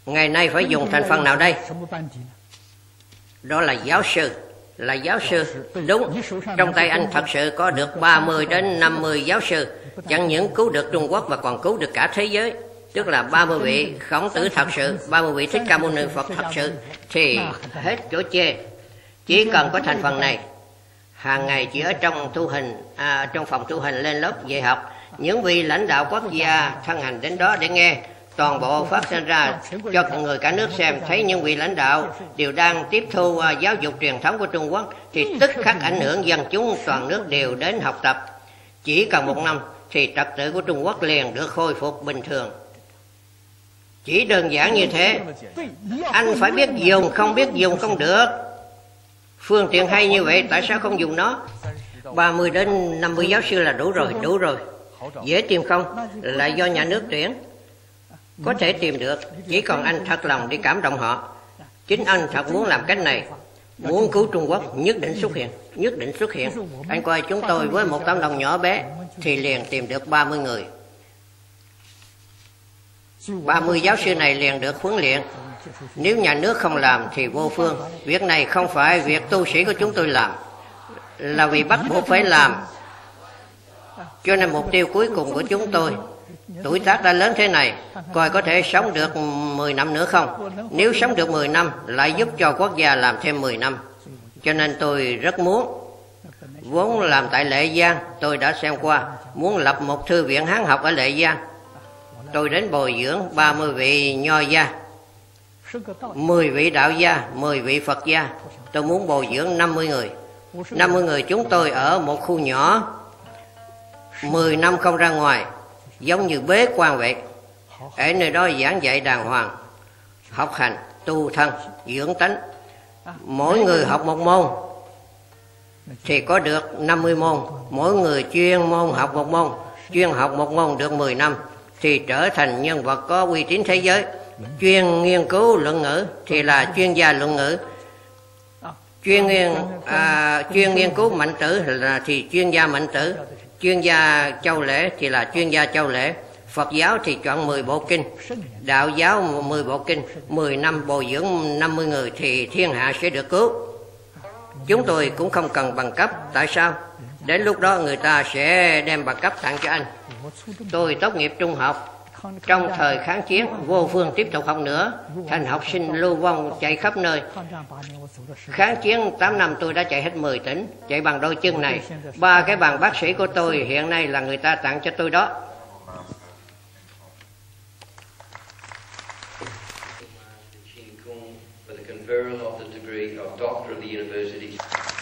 Ngày nay phải dùng thành phần nào đây? Đó là giáo sư. Là giáo sư. Đúng. Trong tay anh thật sự có được 30 đến 50 giáo sư. Chẳng những cứu được Trung Quốc Mà còn cứu được cả thế giới. Tức là 30 vị khổng tử thật sự 30 vị thích ca mâu ni Phật thật sự Thì hết chỗ chê chỉ cần có thành phần này hàng ngày chỉ ở trong tu hình à, trong phòng tu hình lên lớp dạy học. Những vị lãnh đạo quốc gia thân hành đến đó để nghe toàn bộ phát sinh ra cho người cả nước xem. Thấy những vị lãnh đạo đều đang tiếp thu à, giáo dục truyền thống của Trung Quốc thì tức khắc ảnh hưởng dân chúng toàn nước đều đến học tập. Chỉ cần một năm thì trật tự của Trung Quốc liền được khôi phục bình thường. Chỉ đơn giản như thế anh phải biết dùng không biết dùng không được phương tiện hay như vậy, tại sao không dùng nó? 30 đến 50 giáo sư là đủ rồi đủ rồi. Dễ tìm không? Là do nhà nước tuyển. Có thể tìm được, chỉ còn anh thật lòng đi cảm động họ. Chính anh thật muốn làm cách này. Muốn cứu Trung Quốc, nhất định xuất hiện, nhất định xuất hiện. Anh coi chúng tôi với một tấm lòng nhỏ bé, thì liền tìm được 30 người. 30 giáo sư này liền được huấn luyện. Nếu nhà nước không làm thì vô phương. Việc này không phải việc tu sĩ của chúng tôi làm, Là vì bắt buộc phải làm. Cho nên mục tiêu cuối cùng của chúng tôi, Tuổi tác đã lớn thế này, Coi có thể sống được 10 năm nữa không? Nếu sống được 10 năm, Lại giúp cho quốc gia làm thêm 10 năm. Cho nên tôi rất muốn, Vốn làm tại Lệ Giang, Tôi đã xem qua, Muốn lập một thư viện Hán học ở Lệ Giang. Tôi đến bồi dưỡng 30 vị nho gia. 10 vị đạo gia 10 vị Phật gia. Tôi muốn bồi dưỡng 50 người. 50 người chúng tôi ở một khu nhỏ. 10 năm không ra ngoài, giống như bế quan vậy ở nơi đó giảng dạy đàng hoàng, học hành, tu thân, dưỡng tánh. Mỗi người học một môn thì có được 50 môn. Mỗi người chuyên môn học một môn, chuyên học một môn được 10 năm thì trở thành nhân vật có uy tín thế giới chuyên nghiên cứu luận ngữ thì là chuyên gia luận ngữ. Chuyên nghiên à, chuyên nghiên cứu mạnh tử là thì chuyên gia mạnh tử. Chuyên gia châu lễ thì là chuyên gia châu lễ. Phật giáo thì chọn 10 bộ kinh. Đạo giáo 10 bộ kinh. 10 năm bồi dưỡng 50 người Thì thiên hạ sẽ được cứu. Chúng tôi cũng không cần bằng cấp. Tại sao? Đến lúc đó người ta sẽ đem bằng cấp tặng cho anh. Tôi tốt nghiệp trung học. Trong thời kháng chiến, vô phương tiếp tục học nữa, thành học sinh lưu vong chạy khắp nơi. Kháng chiến 8 năm tôi đã chạy hết 10 tỉnh, chạy bằng đôi chân này. Ba cái bằng bác sĩ của tôi hiện nay là người ta tặng cho tôi đó. For the.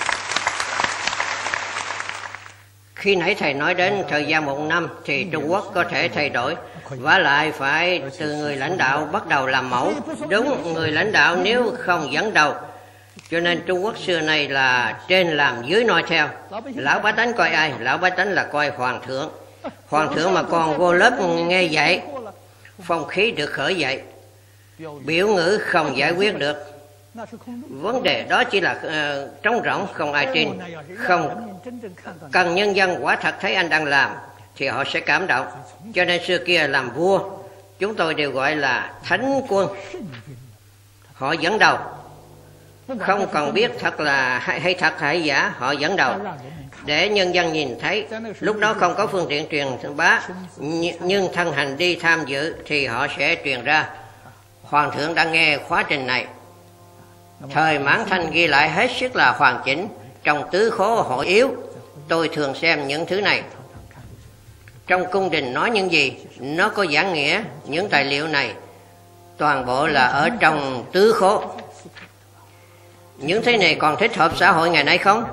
Khi nãy thầy nói đến thời gian một năm thì Trung Quốc có thể thay đổi và lại phải từ người lãnh đạo bắt đầu làm mẫu. Đúng, người lãnh đạo nếu không dẫn đầu. Cho nên Trung Quốc xưa nay là trên làm dưới noi theo. Lão bá tánh coi ai? Lão bá tánh là coi hoàng thượng. Hoàng thượng mà còn vô lớp nghe dạy, phong khí được khởi dậy. Biểu ngữ không giải quyết được. Vấn đề đó chỉ là uh, trống rỗng không ai tin. Không Cần nhân dân quả thật thấy anh đang làm Thì họ sẽ cảm động. Cho nên xưa kia làm vua Chúng tôi đều gọi là thánh quân. Họ dẫn đầu. Không còn biết thật là hay, hay thật hay giả Họ dẫn đầu. Để nhân dân nhìn thấy lúc đó không có phương tiện truyền bá nhưng thân hành đi tham dự thì họ sẽ truyền ra. Hoàng thượng đã nghe khóa trình này. Thời Mãn Thanh ghi lại hết sức là hoàn chỉnh, Trong tứ khố hội yếu. Tôi thường xem những thứ này. Trong cung đình nói những gì, Nó có giảng nghĩa những tài liệu này. Toàn bộ là ở trong tứ khố. Những thứ này còn thích hợp xã hội ngày nay không?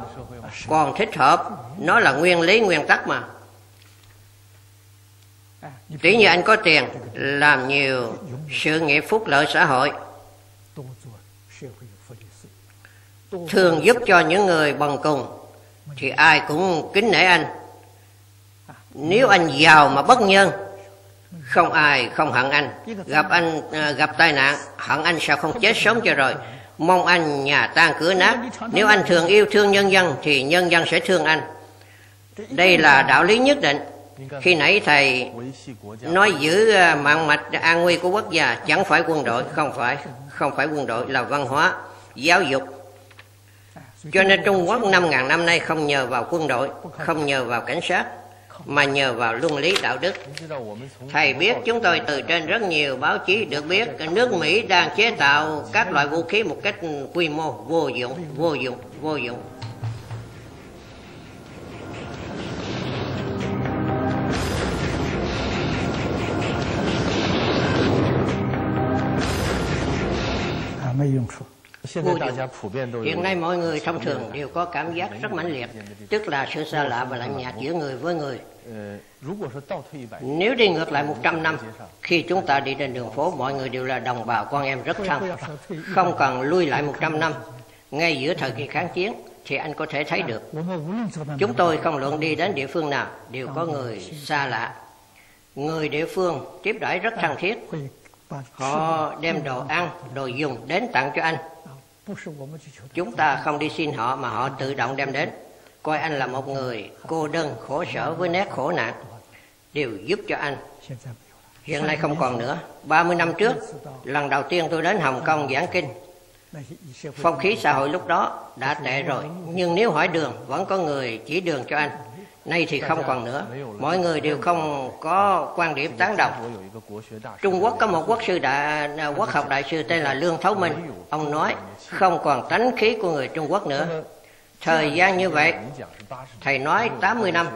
Còn thích hợp, Nó là nguyên lý, nguyên tắc mà. Tí như anh có tiền, Làm nhiều sự nghiệp phúc lợi xã hội thường giúp cho những người bằng cùng, thì ai cũng kính nể anh. Nếu anh giàu mà bất nhân, không ai không hận anh. Gặp anh à, gặp tai nạn, hận anh sao không chết sớm cho rồi. Mong anh nhà tan cửa nát. Nếu anh thường yêu thương nhân dân, thì nhân dân sẽ thương anh. Đây là đạo lý nhất định. Khi nãy thầy nói giữ à, mạng mạch an nguy của quốc gia, chẳng phải quân đội, không phải không phải quân đội, là văn hóa, giáo dục. Cho nên Trung Quốc 5.000 năm nay không nhờ vào quân đội, không nhờ vào cảnh sát, mà nhờ vào luân lý đạo đức. Thầy biết chúng tôi từ trên rất nhiều báo chí được biết nước Mỹ đang chế tạo các loại vũ khí một cách quy mô vô dụng, vô dụng, vô dụng. Hãy subscribe vô điều. Hiện nay mọi người thông thường đều có cảm giác rất mãnh liệt, tức là sự xa lạ và lạnh nhạt giữa người với người. Nếu đi ngược lại 100 năm, khi chúng ta đi trên đường phố, mọi người đều là đồng bào con em rất thân. Không cần lui lại 100 năm, ngay giữa thời kỳ kháng chiến, thì anh có thể thấy được. Chúng tôi không luận đi đến địa phương nào, đều có người xa lạ. Người địa phương tiếp đãi rất thân thiết. Họ đem đồ ăn, đồ dùng đến tặng cho anh. Chúng ta không đi xin họ mà họ tự động đem đến. Coi anh là một người cô đơn, khổ sở với nét khổ nạn. Đều giúp cho anh. Hiện nay không còn nữa. 30 năm trước, Lần đầu tiên tôi đến Hồng Kông giảng kinh. Phong khí xã hội lúc đó đã tệ rồi, Nhưng nếu hỏi đường, Vẫn có người chỉ đường cho anh. Nay thì không còn nữa. Mọi người đều không có quan điểm tán đồng. Trung Quốc có một quốc sư đại à, quốc học đại sư tên là Lương Thấu Minh. Ông nói không còn tánh khí của người Trung Quốc nữa. Thời gian như vậy, thầy nói 80 năm,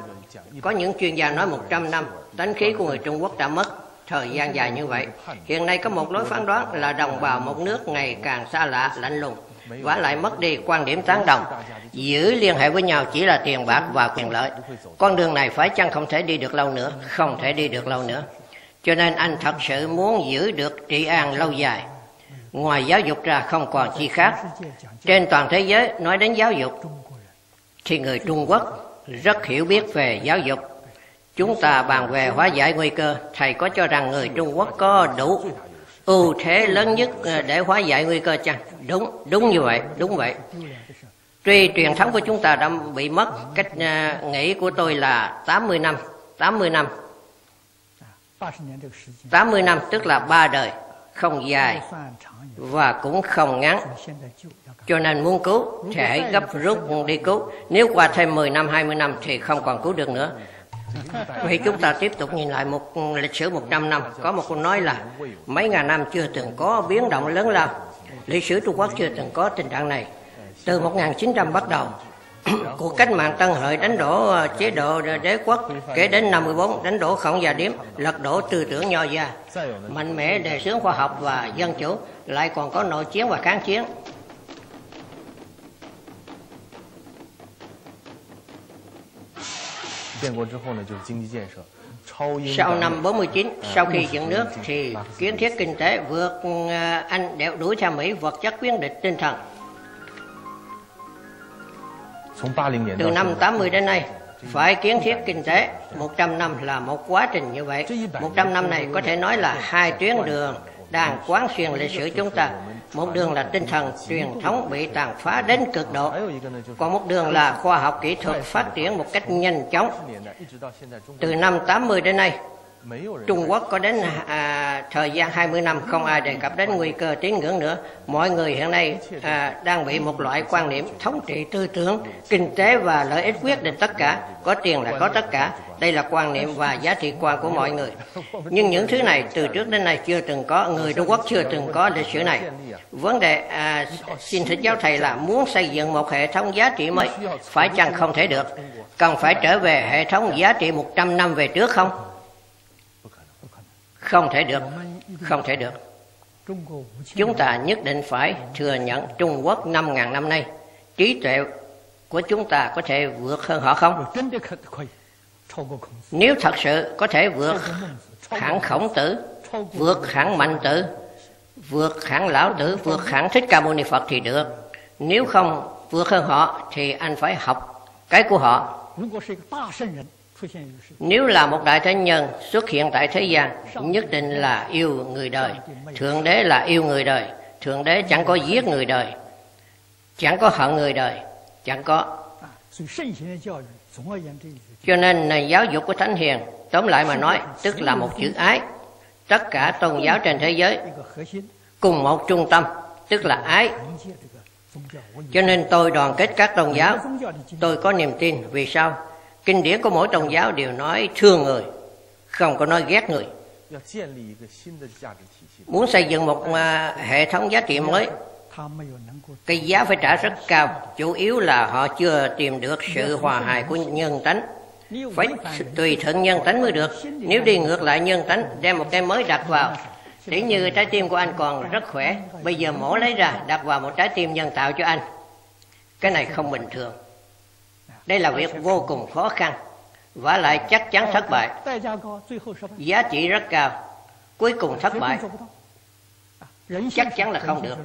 có những chuyên gia nói 100 năm, tánh khí của người Trung Quốc đã mất thời gian dài như vậy. Hiện nay có một lối phán đoán là đồng bào một nước ngày càng xa lạ, lạnh lùng, và lại mất đi quan điểm tán đồng. Giữ liên hệ với nhau chỉ là tiền bạc và quyền lợi. Con đường này phải chăng không thể đi được lâu nữa? Không thể đi được lâu nữa. Cho nên anh thật sự muốn giữ được trị an lâu dài. Ngoài giáo dục ra không còn chi khác. Trên toàn thế giới, nói đến giáo dục, thì người trung quốc rất hiểu biết về giáo dục. Chúng ta bàn về hóa giải nguy cơ. Thầy có cho rằng người trung quốc có đủ ưu thế lớn nhất ờ, để hóa giải nguy cơ chăng? Đúng đúng như vậy, đúng vậy. Tuy truyền thống của chúng ta đã bị mất, cách ờ, nghĩ của tôi là 80 năm 80 năm. 80 năm tức là ba đời, không dài và cũng không ngắn. Cho nên muốn cứu thì gấp rút đi cứu. Nếu qua thêm 10 năm 20 năm thì không còn cứu được nữa. Vậy chúng ta tiếp tục nhìn lại một lịch sử 100 năm. Có một câu nói là mấy ngàn năm chưa từng có biến động lớn lao. Lịch sử Trung Quốc chưa từng có tình trạng này. Từ 1900 bắt đầu, cuộc cách mạng Tân Hợi đánh đổ ờ, chế độ đế quốc kể đến 54 đánh đổ khổng gia điếm lật đổ tư tưởng nho gia mạnh mẽ đề xướng khoa học và dân chủ lại còn có nội chiến và kháng chiến 建国之后呢，就是经济建设，超英 Sau 赶美 năm 49, sau khi dựng nước thì kiến thiết kinh tế vượt ờ, Anh đeo đuổi theo Mỹ vật chất quyết định tinh thần. 从八零年 Từ 到 năm 现在 80 đến nay, phải kiến thiết kinh tế 100 năm là một quá trình như vậy. 100 năm này có thể nói là hai tuyến đường đang quán xuyên lịch sử chúng ta. một đường là tinh thần truyền thống bị tàn phá đến cực độ. còn một đường là khoa học kỹ thuật phát triển một cách nhanh chóng. Từ năm 80 đến nay Trung Quốc có đến à, thời gian 20 năm không ai đề cập đến nguy cơ tín ngưỡng nữa. Mọi người hiện nay à, đang bị một loại quan niệm thống trị tư tưởng, kinh tế và lợi ích quyết định tất cả. Có tiền là có tất cả. Đây là quan niệm và giá trị quan của mọi người. Nhưng những thứ này từ trước đến nay chưa từng có, người Trung Quốc chưa từng có lịch sử này. Vấn đề à, xin thỉnh giáo thầy là muốn xây dựng một hệ thống giá trị mới, phải chăng không thể được? Cần phải trở về hệ thống giá trị 100 năm về trước không? không thể được. Không thể được. Chúng ta nhất định phải thừa nhận trung quốc năm ngàn năm nay. Trí tuệ của chúng ta có thể vượt hơn họ không? Nếu thật sự có thể vượt hẳn khổng tử, vượt hẳn mạnh tử, vượt hẳn lão tử, vượt hẳn thích ca mâu ni phật thì được. Nếu không vượt hơn họ thì anh phải học cái của họ. Nếu là một đại thánh nhân xuất hiện tại thế gian, nhất định là yêu người đời. Thượng đế là yêu người đời. Thượng đế chẳng có giết người đời, chẳng có hận người đời, chẳng có. Cho nên là giáo dục của Thánh Hiền, tóm lại mà nói, tức là một chữ ái. Tất cả tôn giáo trên thế giới cùng một trung tâm, tức là ái. Cho nên tôi đoàn kết các tôn giáo, tôi có niềm tin. Vì sao? kinh điển của mỗi tôn giáo đều nói thương người, không có nói ghét người. Muốn xây dựng một à, hệ thống giá trị mới, cái giá phải trả rất cao. Chủ yếu là họ chưa tìm được sự hòa hài của nhân tánh. Phải tùy thuận nhân tánh mới được. Nếu đi ngược lại nhân tánh, đem một cái mới đặt vào. Tỉ như trái tim của anh còn rất khỏe. Bây giờ mổ lấy ra, đặt vào một trái tim nhân tạo cho anh. Cái này không bình thường. Đây là việc vô cùng khó khăn, Và lại chắc chắn thất bại. Giá trị rất cao, Cuối cùng thất bại. Chắc chắn là không được.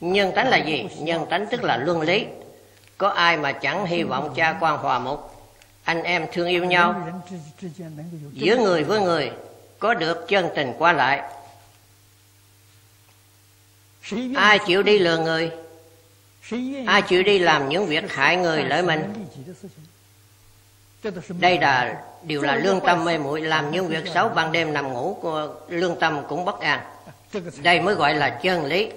Nhân tánh là gì? Nhân tánh tức là luân lý. Có ai mà chẳng hy vọng cha quan hòa mục Anh em thương yêu nhau. Giữa người với người, Có được chân tình qua lại? Ai chịu đi lừa người? À, Ai chịu đi làm những việc hại người lợi mình. Đây là điều là lương tâm mê muội Làm những việc xấu ban đêm nằm ngủ Lương tâm cũng bất an. Đây mới gọi là chân lý.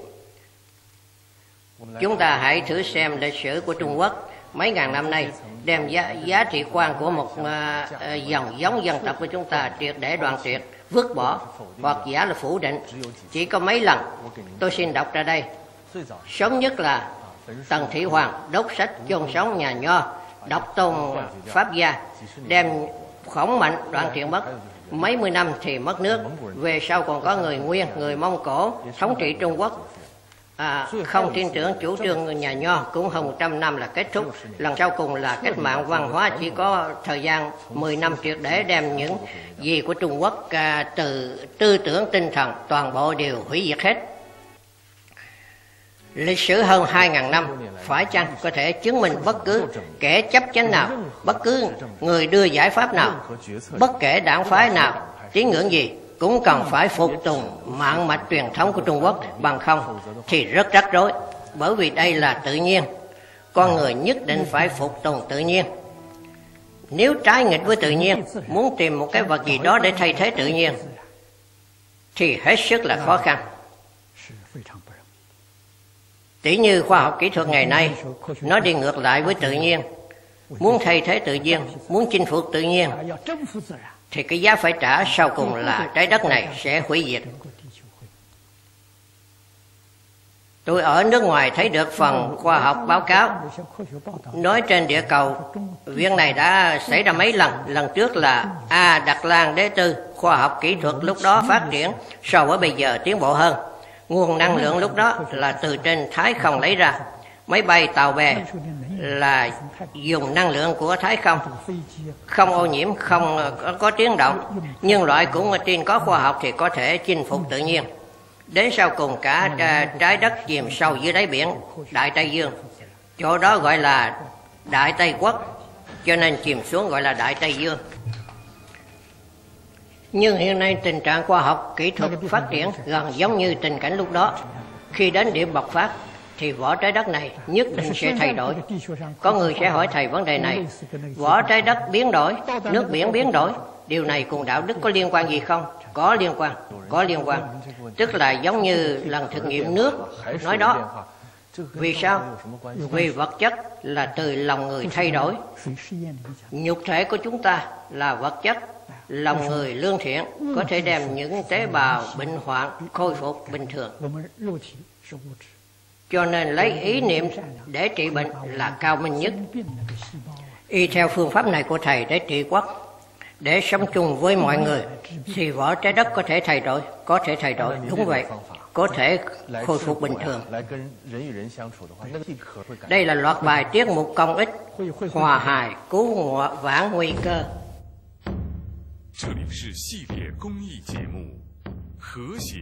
Chúng ta hãy thử xem lịch sử của Trung Quốc. Mấy ngàn năm nay đem giá, giá trị quan của một uh, dòng giống dân tộc của chúng ta triệt để đoạn tuyệt vứt bỏ hoặc giả là phủ định. Chỉ có mấy lần tôi xin đọc ra đây. Sớm nhất là Tần Thị Hoàng đốt sách chôn sống nhà nho, đọc tôn Pháp gia, đem khổng mạnh đoạn chuyện mất. Mấy mươi năm thì mất nước, về sau còn có người Nguyên, người Mông Cổ thống trị Trung Quốc. À, không tin tưởng chủ trương nhà nho cũng hơn 100 năm là kết thúc. Lần sau cùng là cách mạng văn hóa chỉ có thời gian 10 năm triệt để đem những gì của Trung Quốc à, từ tư tưởng tinh thần toàn bộ đều hủy diệt hết lịch sử hơn 2.000 năm phải chăng có thể chứng minh bất cứ kẻ chấp chánh nào, bất cứ người đưa giải pháp nào, bất kể đảng phái nào, tín ngưỡng gì cũng cần phải phục tùng mạng mạch truyền thống của Trung Quốc? Bằng không thì rất rắc rối bởi vì đây là tự nhiên. Con người nhất định phải phục tùng tự nhiên. Nếu trái nghịch với tự nhiên muốn tìm một cái vật gì đó để thay thế tự nhiên thì hết sức là khó khăn. Tỉ như khoa học kỹ thuật ngày nay, nó đi ngược lại với tự nhiên. Muốn thay thế tự nhiên, muốn chinh phục tự nhiên, thì cái giá phải trả sau cùng là trái đất này sẽ hủy diệt. Tôi ở nước ngoài thấy được phần khoa học báo cáo nói trên địa cầu việc này đã xảy ra mấy lần. Lần trước là A. Đặc Lan Đế Tư, khoa học kỹ thuật lúc đó phát triển so với bây giờ tiến bộ hơn nguồn năng lượng lúc đó là từ trên thái không lấy ra. Máy bay tàu bè là dùng năng lượng của thái không. Không ô nhiễm không ờ, có, có tiếng động. Nhưng loại của tin có khoa học thì có thể chinh phục tự nhiên. Đến sau cùng cả ờ, trái đất chìm sâu dưới đáy biển đại tây dương. Chỗ đó gọi là đại tây quốc cho nên chìm xuống gọi là đại tây dương. Nhưng hiện nay tình trạng khoa học, kỹ thuật vâng, vâng, phát vâng, triển gần giống như tình cảnh lúc đó. Khi đến điểm bộc phát, thì vỏ trái đất này nhất định sẽ thay đổi. Có người sẽ hỏi thầy vấn đề này, vỏ trái đất biến đổi, nước biển biến đổi, điều này cùng đạo đức có liên quan gì không? Có liên quan, có liên quan. Tức là giống như lần thực nghiệm nước, nói đó, vì sao? Vì vật chất là từ lòng người thay đổi. Nhục thể của chúng ta là vật chất lòng người lương thiện có thể đem những tế bào bệnh hoạn khôi phục bình thường cho nên lấy ý niệm để trị bệnh là cao minh nhất y theo phương pháp này của thầy để trị quốc để sống chung với mọi người thì vỏ trái đất có thể thay đổi có thể thay đổi đúng vậy có thể khôi phục bình thường đây là loạt bài tiết mục công ích hòa hài cứu ngọ vãn nguy cơ 这里是系列公益节目《和谐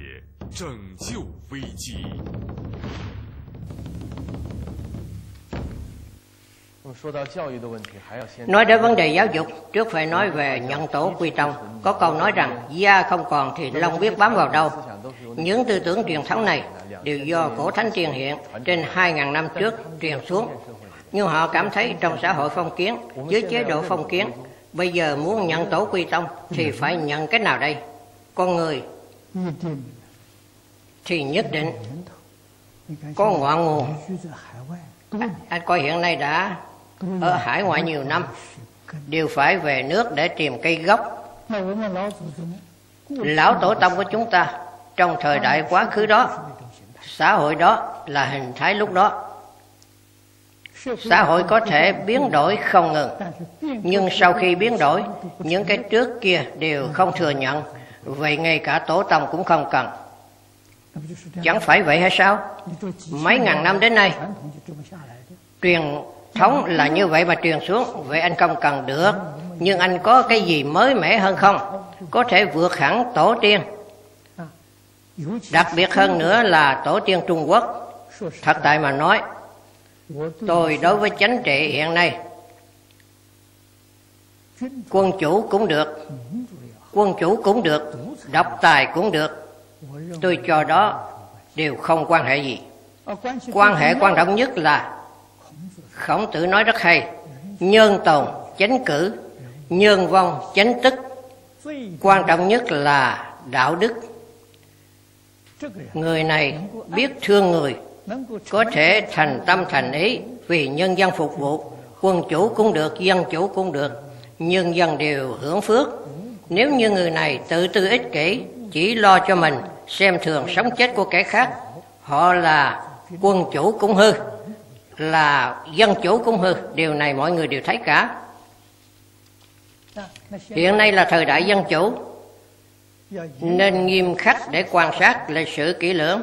拯救危机》。那么说到教育的问题，还要先 Nói đến vấn đề giáo dục, trước phải nói về nhận tổ quy tông. Có câu nói rằng, da không còn thì lông biết bám vào đâu. Những tư tưởng truyền thống này đều do cổ thánh truyền hiện trên 2.000 năm trước truyền xuống. Nhưng họ cảm thấy trong xã hội phong kiến, dưới chế độ phong kiến, Bây giờ muốn nhận tổ quy tông Thì phải nhận cái nào đây? Con người. Thì nhất định Có ngoại nguồn. À, anh coi hiện nay đã Ở hải ngoại nhiều năm. Đều phải về nước để tìm cây gốc. Lão tổ tông của chúng ta Trong thời đại quá khứ đó Xã hội đó là hình thái lúc đó xã hội có thể biến đổi không ngừng. Nhưng sau khi biến đổi, những cái trước kia đều không thừa nhận. Vậy ngay cả tổ tông cũng không cần. Chẳng phải vậy hay sao? Mấy ngàn năm đến nay, truyền thống là như vậy mà truyền xuống. Vậy anh không cần được. Nhưng anh có cái gì mới mẻ hơn không? Có thể vượt hẳn tổ tiên. Đặc biệt hơn nữa là tổ tiên trung quốc. Thật tại mà nói tôi đối với chánh trị hiện nay, quân chủ cũng được, quân chủ cũng được, độc tài cũng được. Tôi cho đó đều không quan hệ gì. Quan hệ quan trọng nhất là khổng tử nói rất hay, nhân tồn chánh cử, nhân vong chánh tức. Quan trọng nhất là đạo đức. Người này biết thương người có thể thành tâm thành ý vì nhân dân phục vụ, quân chủ cũng được, dân chủ cũng được. Nhân dân đều hưởng phước. Nếu như người này tự tư ích kỷ, chỉ lo cho mình, xem thường sống chết của kẻ khác, họ là quân chủ cũng hư, là dân chủ cũng hư. Điều này mọi người đều thấy cả. Hiện nay là thời đại dân chủ, nên nghiêm khắc để quan sát lịch sử kỹ lưỡng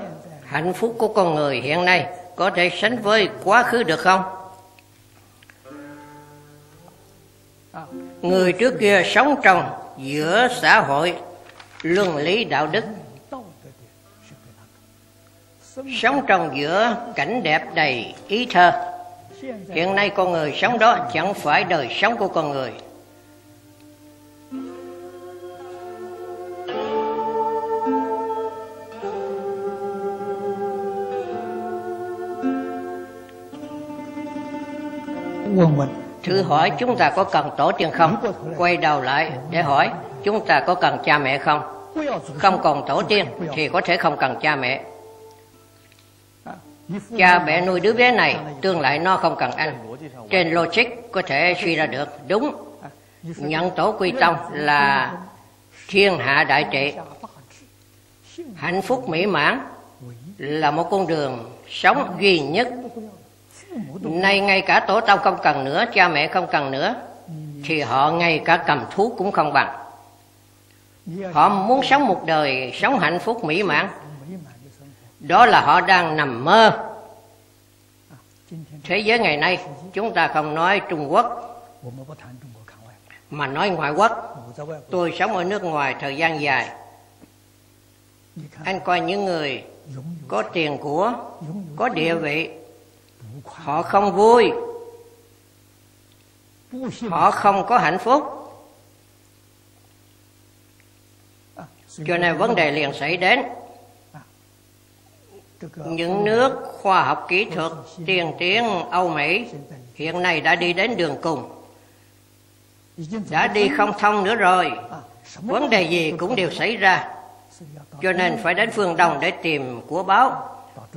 hạnh phúc của con người hiện nay có thể sánh với quá khứ được không? Người trước kia sống trong giữa xã hội, luân lý đạo đức. Sống trong giữa cảnh đẹp đầy ý thơ. Hiện nay con người sống đó chẳng phải đời sống của con người. thử hỏi chúng ta có cần tổ tiên không? Quay đầu lại để hỏi chúng ta có cần cha mẹ không? Không còn tổ tiên thì có thể không cần cha mẹ. Cha mẹ nuôi đứa bé này tương lại nó không cần ăn. trên logic có thể suy ra được đúng. Nhận tổ quy tông là thiên hạ đại trị. Hạnh phúc mỹ mãn là một con đường sống duy nhất Nay ngay cả tổ tông không cần nữa, Cha mẹ không cần nữa, Thì họ ngay cả cầm thú cũng không bằng. Họ muốn sống một đời Sống hạnh phúc mỹ mãn. Đó là họ đang nằm mơ. Thế giới ngày nay, Chúng ta không nói Trung Quốc, Mà nói ngoại quốc. Tôi sống ở nước ngoài thời gian dài. Anh coi những người Có tiền của, Có địa vị họ không vui. Họ không có hạnh phúc. Cho nên vấn đề liền xảy đến. Những nước khoa học kỹ thuật tiên tiến âu mỹ hiện nay đã đi đến đường cùng. Đã đi không thông nữa rồi. Vấn đề gì cũng đều xảy ra. Cho nên phải đến phương đông để tìm của báo.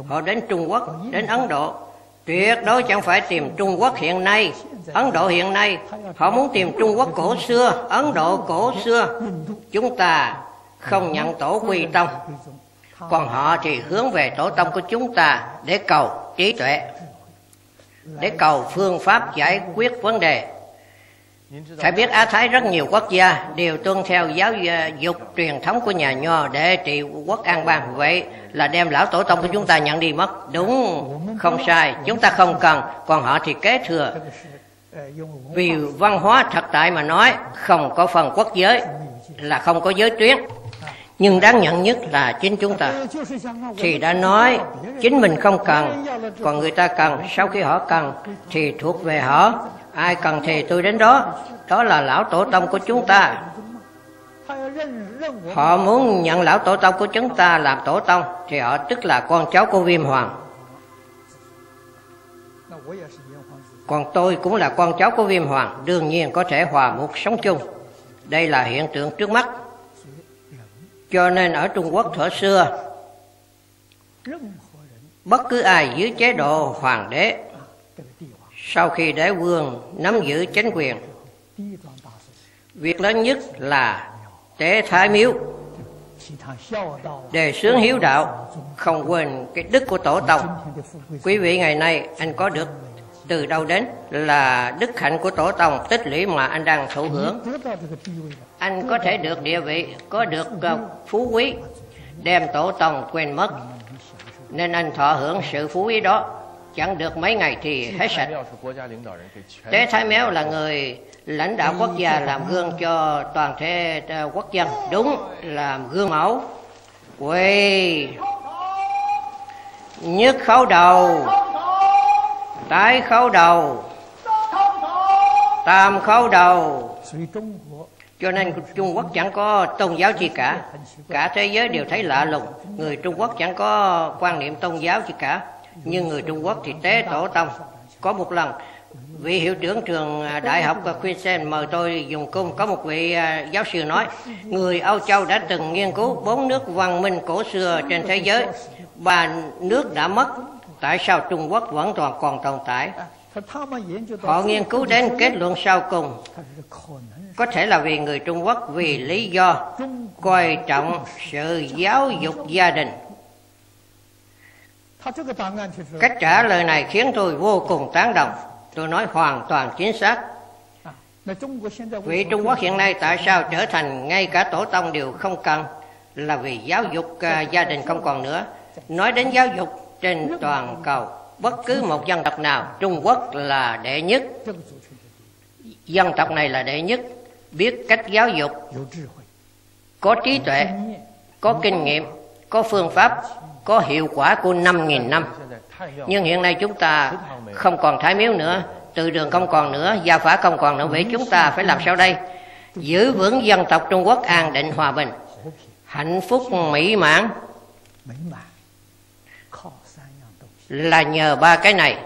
Họ đến trung quốc đến ấn độ. Tuyệt đối chẳng phải tìm Trung Quốc hiện nay, Ấn Độ hiện nay. Họ muốn tìm Trung Quốc cổ xưa, Ấn Độ cổ xưa. Chúng ta không nhận tổ quy tông. Còn họ thì hướng về tổ tông của chúng ta để cầu trí tuệ, để cầu phương pháp giải quyết vấn đề phải biết Á Thái rất nhiều quốc gia đều tuân theo giáo dục truyền thống của nhà Nho để trị quốc an bang. Vậy là đem lão tổ tông của chúng ta nhận đi mất. Đúng, không sai, chúng ta không cần, còn họ thì kế thừa. Vì văn hóa thật tại mà nói không có phần quốc giới là không có giới tuyến. Nhưng đáng nhận nhất là chính chúng ta Thì đã nói chính mình không cần Còn người ta cần, sau khi họ cần Thì thuộc về họ ai cần thì tôi đến đó. Đó là lão tổ tông của chúng ta. Họ muốn nhận lão tổ tông của chúng ta làm tổ tông, thì họ tức là con cháu của viêm hoàng. Còn tôi cũng là con cháu của viêm hoàng, đương nhiên có thể hòa một sống chung. Đây là hiện tượng trước mắt. Cho nên ở trung quốc thuở xưa, bất cứ ai dưới chế độ hoàng đế sau khi đế vương nắm giữ chính quyền, việc lớn nhất là tế thái miếu, đề sướng hiếu đạo, không quên cái đức của tổ tông. Quý vị ngày nay anh có được từ đâu đến là đức hạnh của tổ tông tích lũy mà anh đang thụ hưởng. Anh có thể được địa vị, có được ờ, phú quý, đem tổ tông quên mất, nên anh thọ hưởng sự phú quý đó Chẳng được mấy ngày thì hết sạch. Tế Thái Méo là người lãnh đạo quốc gia làm gương cho toàn thể ờ, quốc dân. Đúng làm gương mẫu. Quỳ. Nhất khấu đầu. Tái khấu đầu. Tam khấu đầu. Cho nên Trung Quốc chẳng có tôn giáo gì cả Cả thế giới đều thấy lạ lùng Người Trung Quốc chẳng có quan niệm tôn giáo gì cả nhưng người Trung Quốc thì té tổ tông. Có một lần, vị hiệu trưởng trường à, đại học à, Queensland mời tôi dùng cung có một vị à, giáo sư nói người Âu Châu đã từng nghiên cứu bốn nước văn minh cổ xưa trên thế giới. Và nước đã mất. Tại sao Trung Quốc vẫn toàn còn tồn tại? Họ nghiên cứu đến kết luận sau cùng. Có thể là vì người Trung Quốc vì lý do coi trọng sự giáo dục gia đình. Cách trả lời này khiến tôi vô cùng tán đồng. Tôi nói hoàn toàn chính xác. Vì Trung Quốc hiện nay tại sao trở thành ngay cả tổ tông đều không cần là vì giáo dục à, gia đình không còn nữa. Nói đến giáo dục trên toàn cầu, bất cứ một dân tộc nào, Trung Quốc là đệ nhất. Dân tộc này là đệ nhất, biết cách giáo dục, có trí tuệ, có kinh nghiệm, có phương pháp, có hiệu quả của 5.000 năm. Nhưng hiện nay chúng ta không còn thái miếu nữa, từ đường không còn nữa, gia phả không còn nữa, vậy chúng ta phải làm sao đây? Giữ vững dân tộc Trung Quốc an định hòa bình, hạnh phúc mỹ mãn là nhờ ba cái này.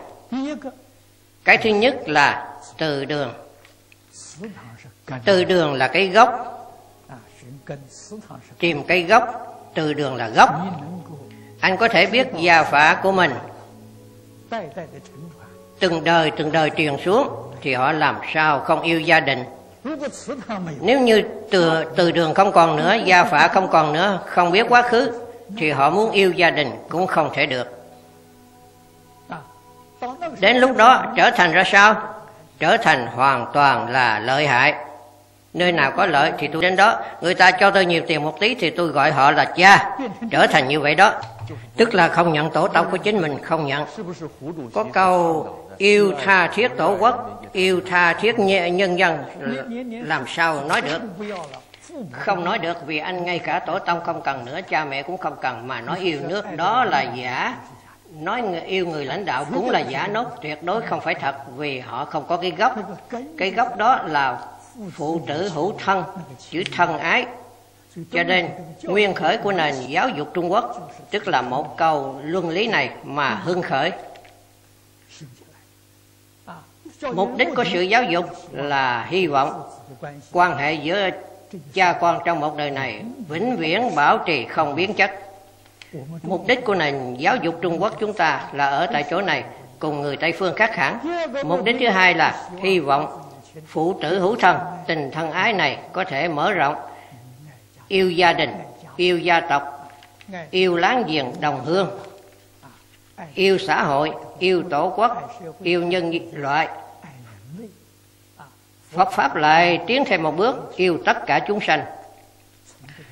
Cái thứ nhất là từ đường. Từ đường là cái gốc. Tìm cái gốc, từ đường là gốc anh có thể biết gia phả của mình. Từng đời từng đời truyền xuống, thì họ làm sao không yêu gia đình? Nếu như từ từ đường không còn nữa, gia phả không còn nữa, không biết quá khứ, thì họ muốn yêu gia đình cũng không thể được. Đến lúc đó, trở thành ra sao? Trở thành hoàn toàn là lợi hại. Nơi nào có lợi thì tôi đến đó. Người ta cho tôi nhiều tiền một tí thì tôi gọi họ là cha. Trở thành như vậy đó. Tức là không nhận tổ tông của chính mình, không nhận. Có câu, yêu tha thiết tổ quốc, Yêu tha thiết nhân dân. Làm sao nói được? Không nói được vì anh ngay cả tổ tông không cần nữa, cha mẹ cũng không cần, mà nói yêu nước đó là giả. Nói người, yêu người lãnh đạo cũng là giả nốt, tuyệt đối không phải thật, vì họ không có cái gốc. Cái gốc đó là phụ tử hữu thân, chữ thân ái. Cho nên, nguyên khởi của nền giáo dục Trung Quốc tức là một câu luân lý này mà hưng khởi. Mục đích của sự giáo dục là hy vọng quan hệ giữa cha con trong một đời này vĩnh viễn bảo trì không biến chất. Mục đích của nền giáo dục Trung Quốc chúng ta là ở tại chỗ này cùng người Tây phương khác hẳn. Mục đích thứ hai là hy vọng phụ tử hữu thân, tình thân ái này có thể mở rộng yêu gia đình yêu gia tộc yêu láng giềng đồng hương. Yêu xã hội yêu tổ quốc yêu nhân loại. Phật pháp lại tiến thêm một bước yêu tất cả chúng sanh.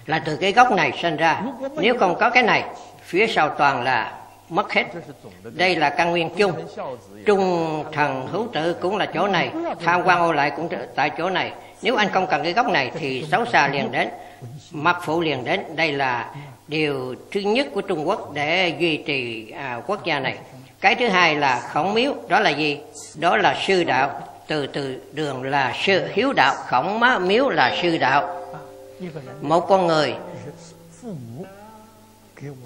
Là từ cái gốc này sinh ra. Nếu không có cái này phía sau toàn là mất hết. Đây là căn nguyên chung. Trung thần hữu tự cũng là chỗ này. Tham quan ô lại cũng tại chỗ này. Nếu anh không cần cái gốc này thì xấu xa liền đến mặt phụ liền đến. Đây là điều thứ nhất của trung quốc để duy trì à, quốc gia này. Cái thứ hai là khổng miếu. Đó là gì? Đó là sư đạo. Từ từ đường là sư hiếu đạo. Khổng má miếu là sư đạo. Một con người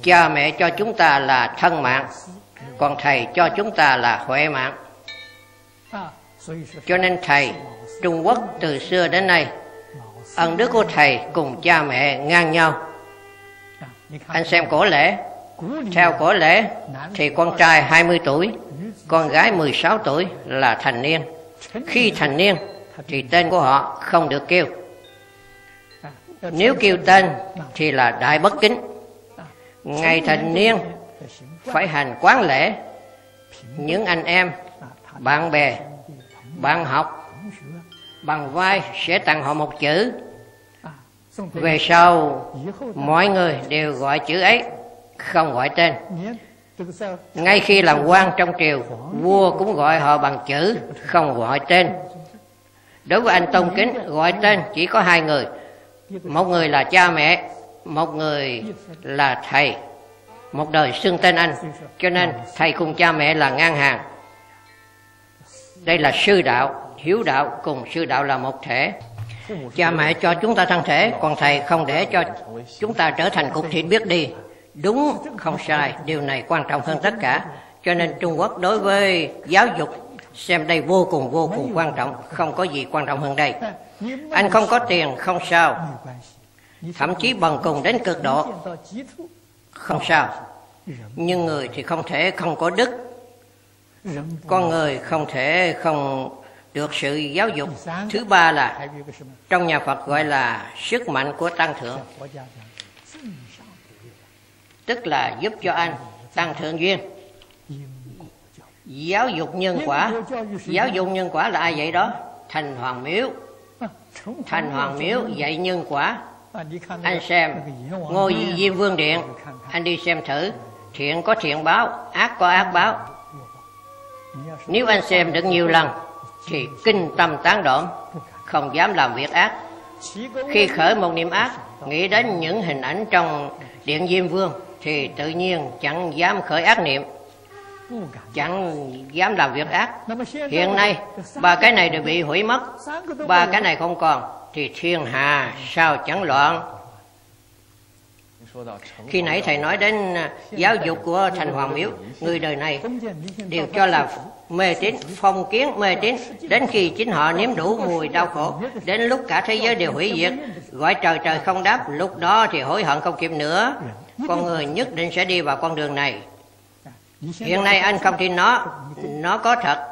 cha mẹ cho chúng ta là thân mạng còn thầy cho chúng ta là huệ mạng. Cho nên thầy trung quốc từ xưa đến nay ân đức của thầy cùng cha mẹ ngang nhau. Anh xem cổ lễ. Theo cổ lễ thì con trai 20 tuổi con gái 16 tuổi là thành niên. Khi thành niên thì tên của họ không được kêu. Nếu kêu tên thì là đại bất kính. Ngày thành niên phải hành quán lễ. Những anh em bạn bè bạn học bằng vai sẽ tặng họ một chữ. Về sau mọi người đều gọi chữ ấy không gọi tên. Ngay khi làm quan trong triều vua cũng gọi họ bằng chữ không gọi tên. Đối với anh tôn kính gọi tên chỉ có hai người. Một người là cha mẹ một người là thầy. Một đời xưng tên anh cho nên thầy cùng cha mẹ là ngang hàng. Đây là sư đạo hiếu đạo cùng sư đạo là một thể. Cha mẹ cho chúng ta thân thể, còn thầy không để cho chúng ta trở thành cục thịt biết đi. Đúng không sai, điều này quan trọng hơn tất cả. Cho nên trung quốc đối với giáo dục xem đây vô cùng vô cùng quan trọng, không có gì quan trọng hơn đây. Anh không có tiền, không sao. Thậm chí bằng cùng đến cực độ, không sao. Nhưng người thì không thể không có đức. Con người không thể không được sự giáo dục thứ ba là trong nhà phật gọi là sức mạnh của tăng thượng. Tức là giúp cho anh tăng thượng duyên. Giáo dục nhân quả. Giáo dục nhân quả là ai vậy đó? Thành hoàng miếu. Thành hoàng miếu dạy nhân quả. Anh xem ngôi diêm vương điện. Anh đi xem thử. thiện có thiện báo ác có ác báo. Nếu anh xem được nhiều lần thì kinh tâm tán độn, Không dám làm việc ác. Khi khởi một niệm ác, Nghĩ đến những hình ảnh trong Điện Diêm Vương Thì tự nhiên chẳng dám khởi ác niệm, Chẳng dám làm việc ác. Hiện nay, ba cái này đều bị hủy mất. Ba cái này không còn Thì thiên hạ sao chẳng loạn? Khi nãy thầy nói đến giáo dục của Thành Hoàng Miếu, Người đời này đều cho là mê tín phong kiến, mê tín. Đến khi chính họ nếm đủ mùi đau khổ, đến lúc cả thế giới đều hủy diệt, gọi trời trời không đáp, lúc đó thì hối hận không kịp nữa. Con người nhất định sẽ đi vào con đường này. Hiện nay anh không tin nó nó có thật.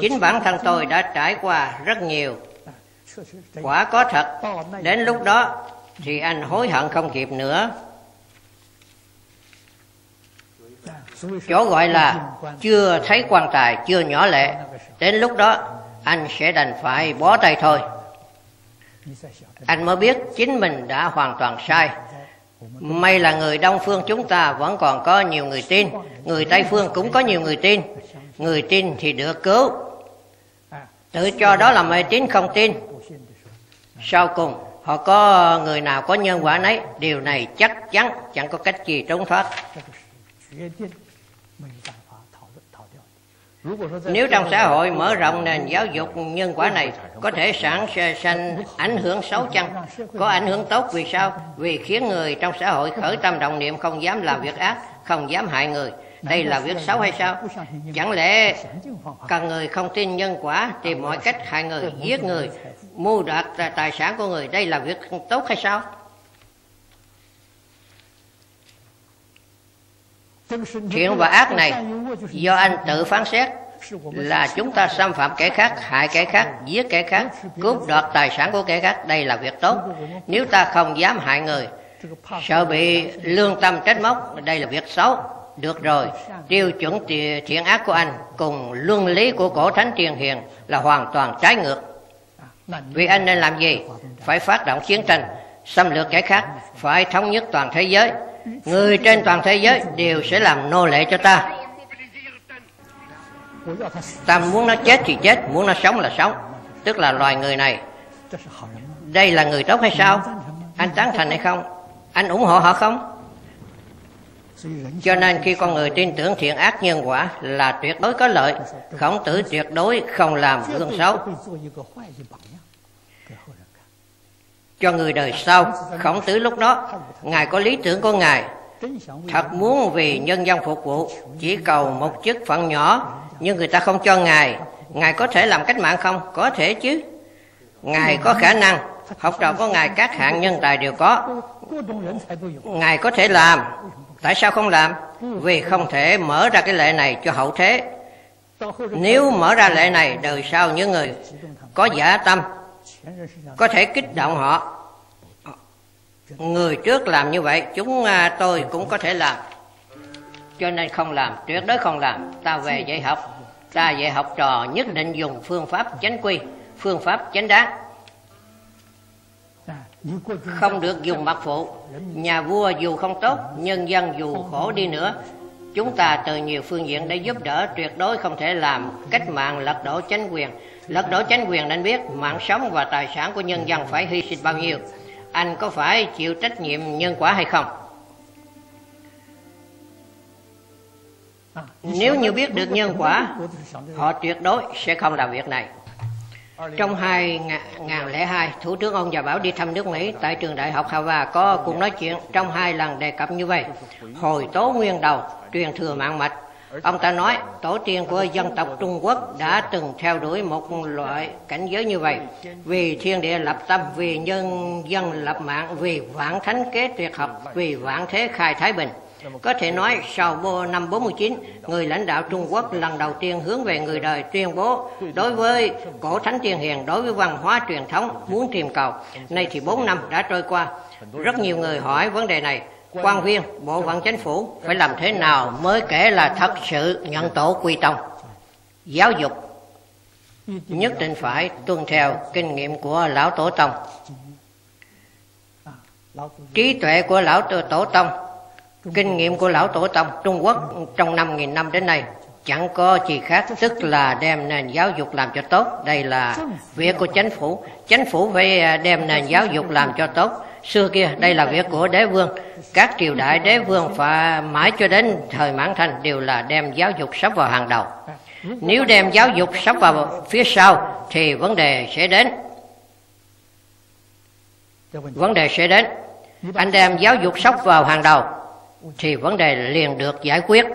Chính bản thân tôi đã trải qua rất nhiều. Quả có thật, đến lúc đó thì anh hối hận không kịp nữa. chỗ gọi là chưa thấy quan tài, chưa nhỏ lệ. Đến lúc đó, anh sẽ đành phải bó tay thôi. Anh mới biết chính mình đã hoàn toàn sai. May là người đông phương chúng ta vẫn còn có nhiều người tin. Người tây phương cũng có nhiều người tin. Người tin thì được cứu. Tự cho đó là mê tín không tin. Sau cùng, họ có người nào có nhân quả nấy, điều này chắc chắn chẳng có cách gì trốn thoát. Nếu trong xã hội mở rộng nền giáo dục nhân quả này có thể sản sinh ảnh hưởng xấu chăng? Có ảnh hưởng tốt vì sao? Vì khiến người trong xã hội khởi tâm động niệm không dám làm việc ác, không dám hại người. Đây là việc xấu hay sao? Chẳng lẽ cần người không tin nhân quả tìm mọi cách hại người, giết người, mua đoạt tài sản của người. Đây là việc tốt hay sao? Chuyện và ác này do anh tự phán xét là chúng ta xâm phạm kẻ khác, hại kẻ khác, giết kẻ khác, cướp đoạt tài sản của kẻ khác. Đây là việc tốt. Nếu ta không dám hại người, sợ bị lương tâm trách móc, đây là việc xấu. Được rồi, tiêu chuẩn thiện ác của anh cùng luân lý của cổ thánh triền hiền là hoàn toàn trái ngược. Vì anh nên làm gì? Phải phát động chiến tranh, xâm lược kẻ khác, phải thống nhất toàn thế giới, người trên toàn thế giới đều sẽ làm nô lệ cho ta. Ta muốn nó chết thì chết, muốn nó sống là sống. Tức là loài người này, đây là người tốt hay sao? Anh tán thành hay không? Anh ủng hộ họ không? Cho nên khi con người tin tưởng thiện ác nhân quả là tuyệt đối có lợi, khổng tử tuyệt đối không làm gương xấu cho người đời sau, khổng tử lúc đó, ngài có lý tưởng của ngài. Thật muốn vì nhân dân phục vụ, chỉ cầu một chức phận nhỏ, nhưng người ta không cho ngài. Ngài có thể làm cách mạng không? Có thể chứ. Ngài có khả năng, học trò của ngài các hạng nhân tài đều có. Ngài có thể làm. Tại sao không làm? Vì không thể mở ra cái lệ này cho hậu thế. Nếu mở ra lệ này, đời sau những người có giả tâm có thể kích động họ. Người trước làm như vậy, chúng à, tôi cũng có thể làm. Cho nên không làm, tuyệt đối không làm. Ta về dạy học. Ta dạy học trò nhất định dùng phương pháp chánh quy, phương pháp chánh đáng không được dùng mặt phụ. Nhà vua dù không tốt, nhân dân dù khổ đi nữa, chúng ta từ nhiều phương diện để giúp đỡ, tuyệt đối không thể làm cách mạng lật đổ chính quyền. Lật đổ chính quyền nên biết mạng sống và tài sản của nhân dân phải hy sinh bao nhiêu. Anh có phải chịu trách nhiệm nhân quả hay không? Nếu như biết được nhân quả, họ tuyệt đối sẽ không làm việc này. Trong 2002, Thủ tướng ông Già Bảo đi thăm nước Mỹ tại trường đại học Harvard có cùng nói chuyện trong hai lần đề cập như vậy. Hồi tố nguyên đầu, truyền thừa mạng mạch Ông ta nói tổ tiên của dân tộc Trung Quốc đã từng theo đuổi một loại cảnh giới như vậy. Vì thiên địa lập tâm, vì nhân dân lập mạng, vì vạn thánh kế tuyệt học, vì vạn thế khai thái bình. Có thể nói sau năm 49, người lãnh đạo Trung Quốc lần đầu tiên hướng về người đời tuyên bố đối với cổ thánh tiên hiền, đối với văn hóa truyền thống muốn tìm cầu. Nay thì 4 năm đã trôi qua. Rất nhiều người hỏi vấn đề này quan viên, bộ phận chính phủ, phải làm thế nào mới kể là thật sự nhận tổ quy tông? Giáo dục. Nhất định phải tuân theo kinh nghiệm của lão tổ tông. Trí tuệ của lão tổ tông, kinh nghiệm của lão tổ tông trung quốc trong năm nghìn năm đến nay chẳng có gì khác tức là đem nền giáo dục làm cho tốt. Đây là việc của chính phủ. Chính phủ phải đem nền giáo dục làm cho tốt xưa kia, đây là việc của đế vương. Các triều đại đế vương và mãi cho đến thời mãn thanh đều là đem giáo dục sắp vào hàng đầu. Nếu đem giáo dục sắp vào phía sau, thì vấn đề sẽ đến. Vấn đề sẽ đến. Anh đem giáo dục sắp vào hàng đầu, thì vấn đề liền được giải quyết.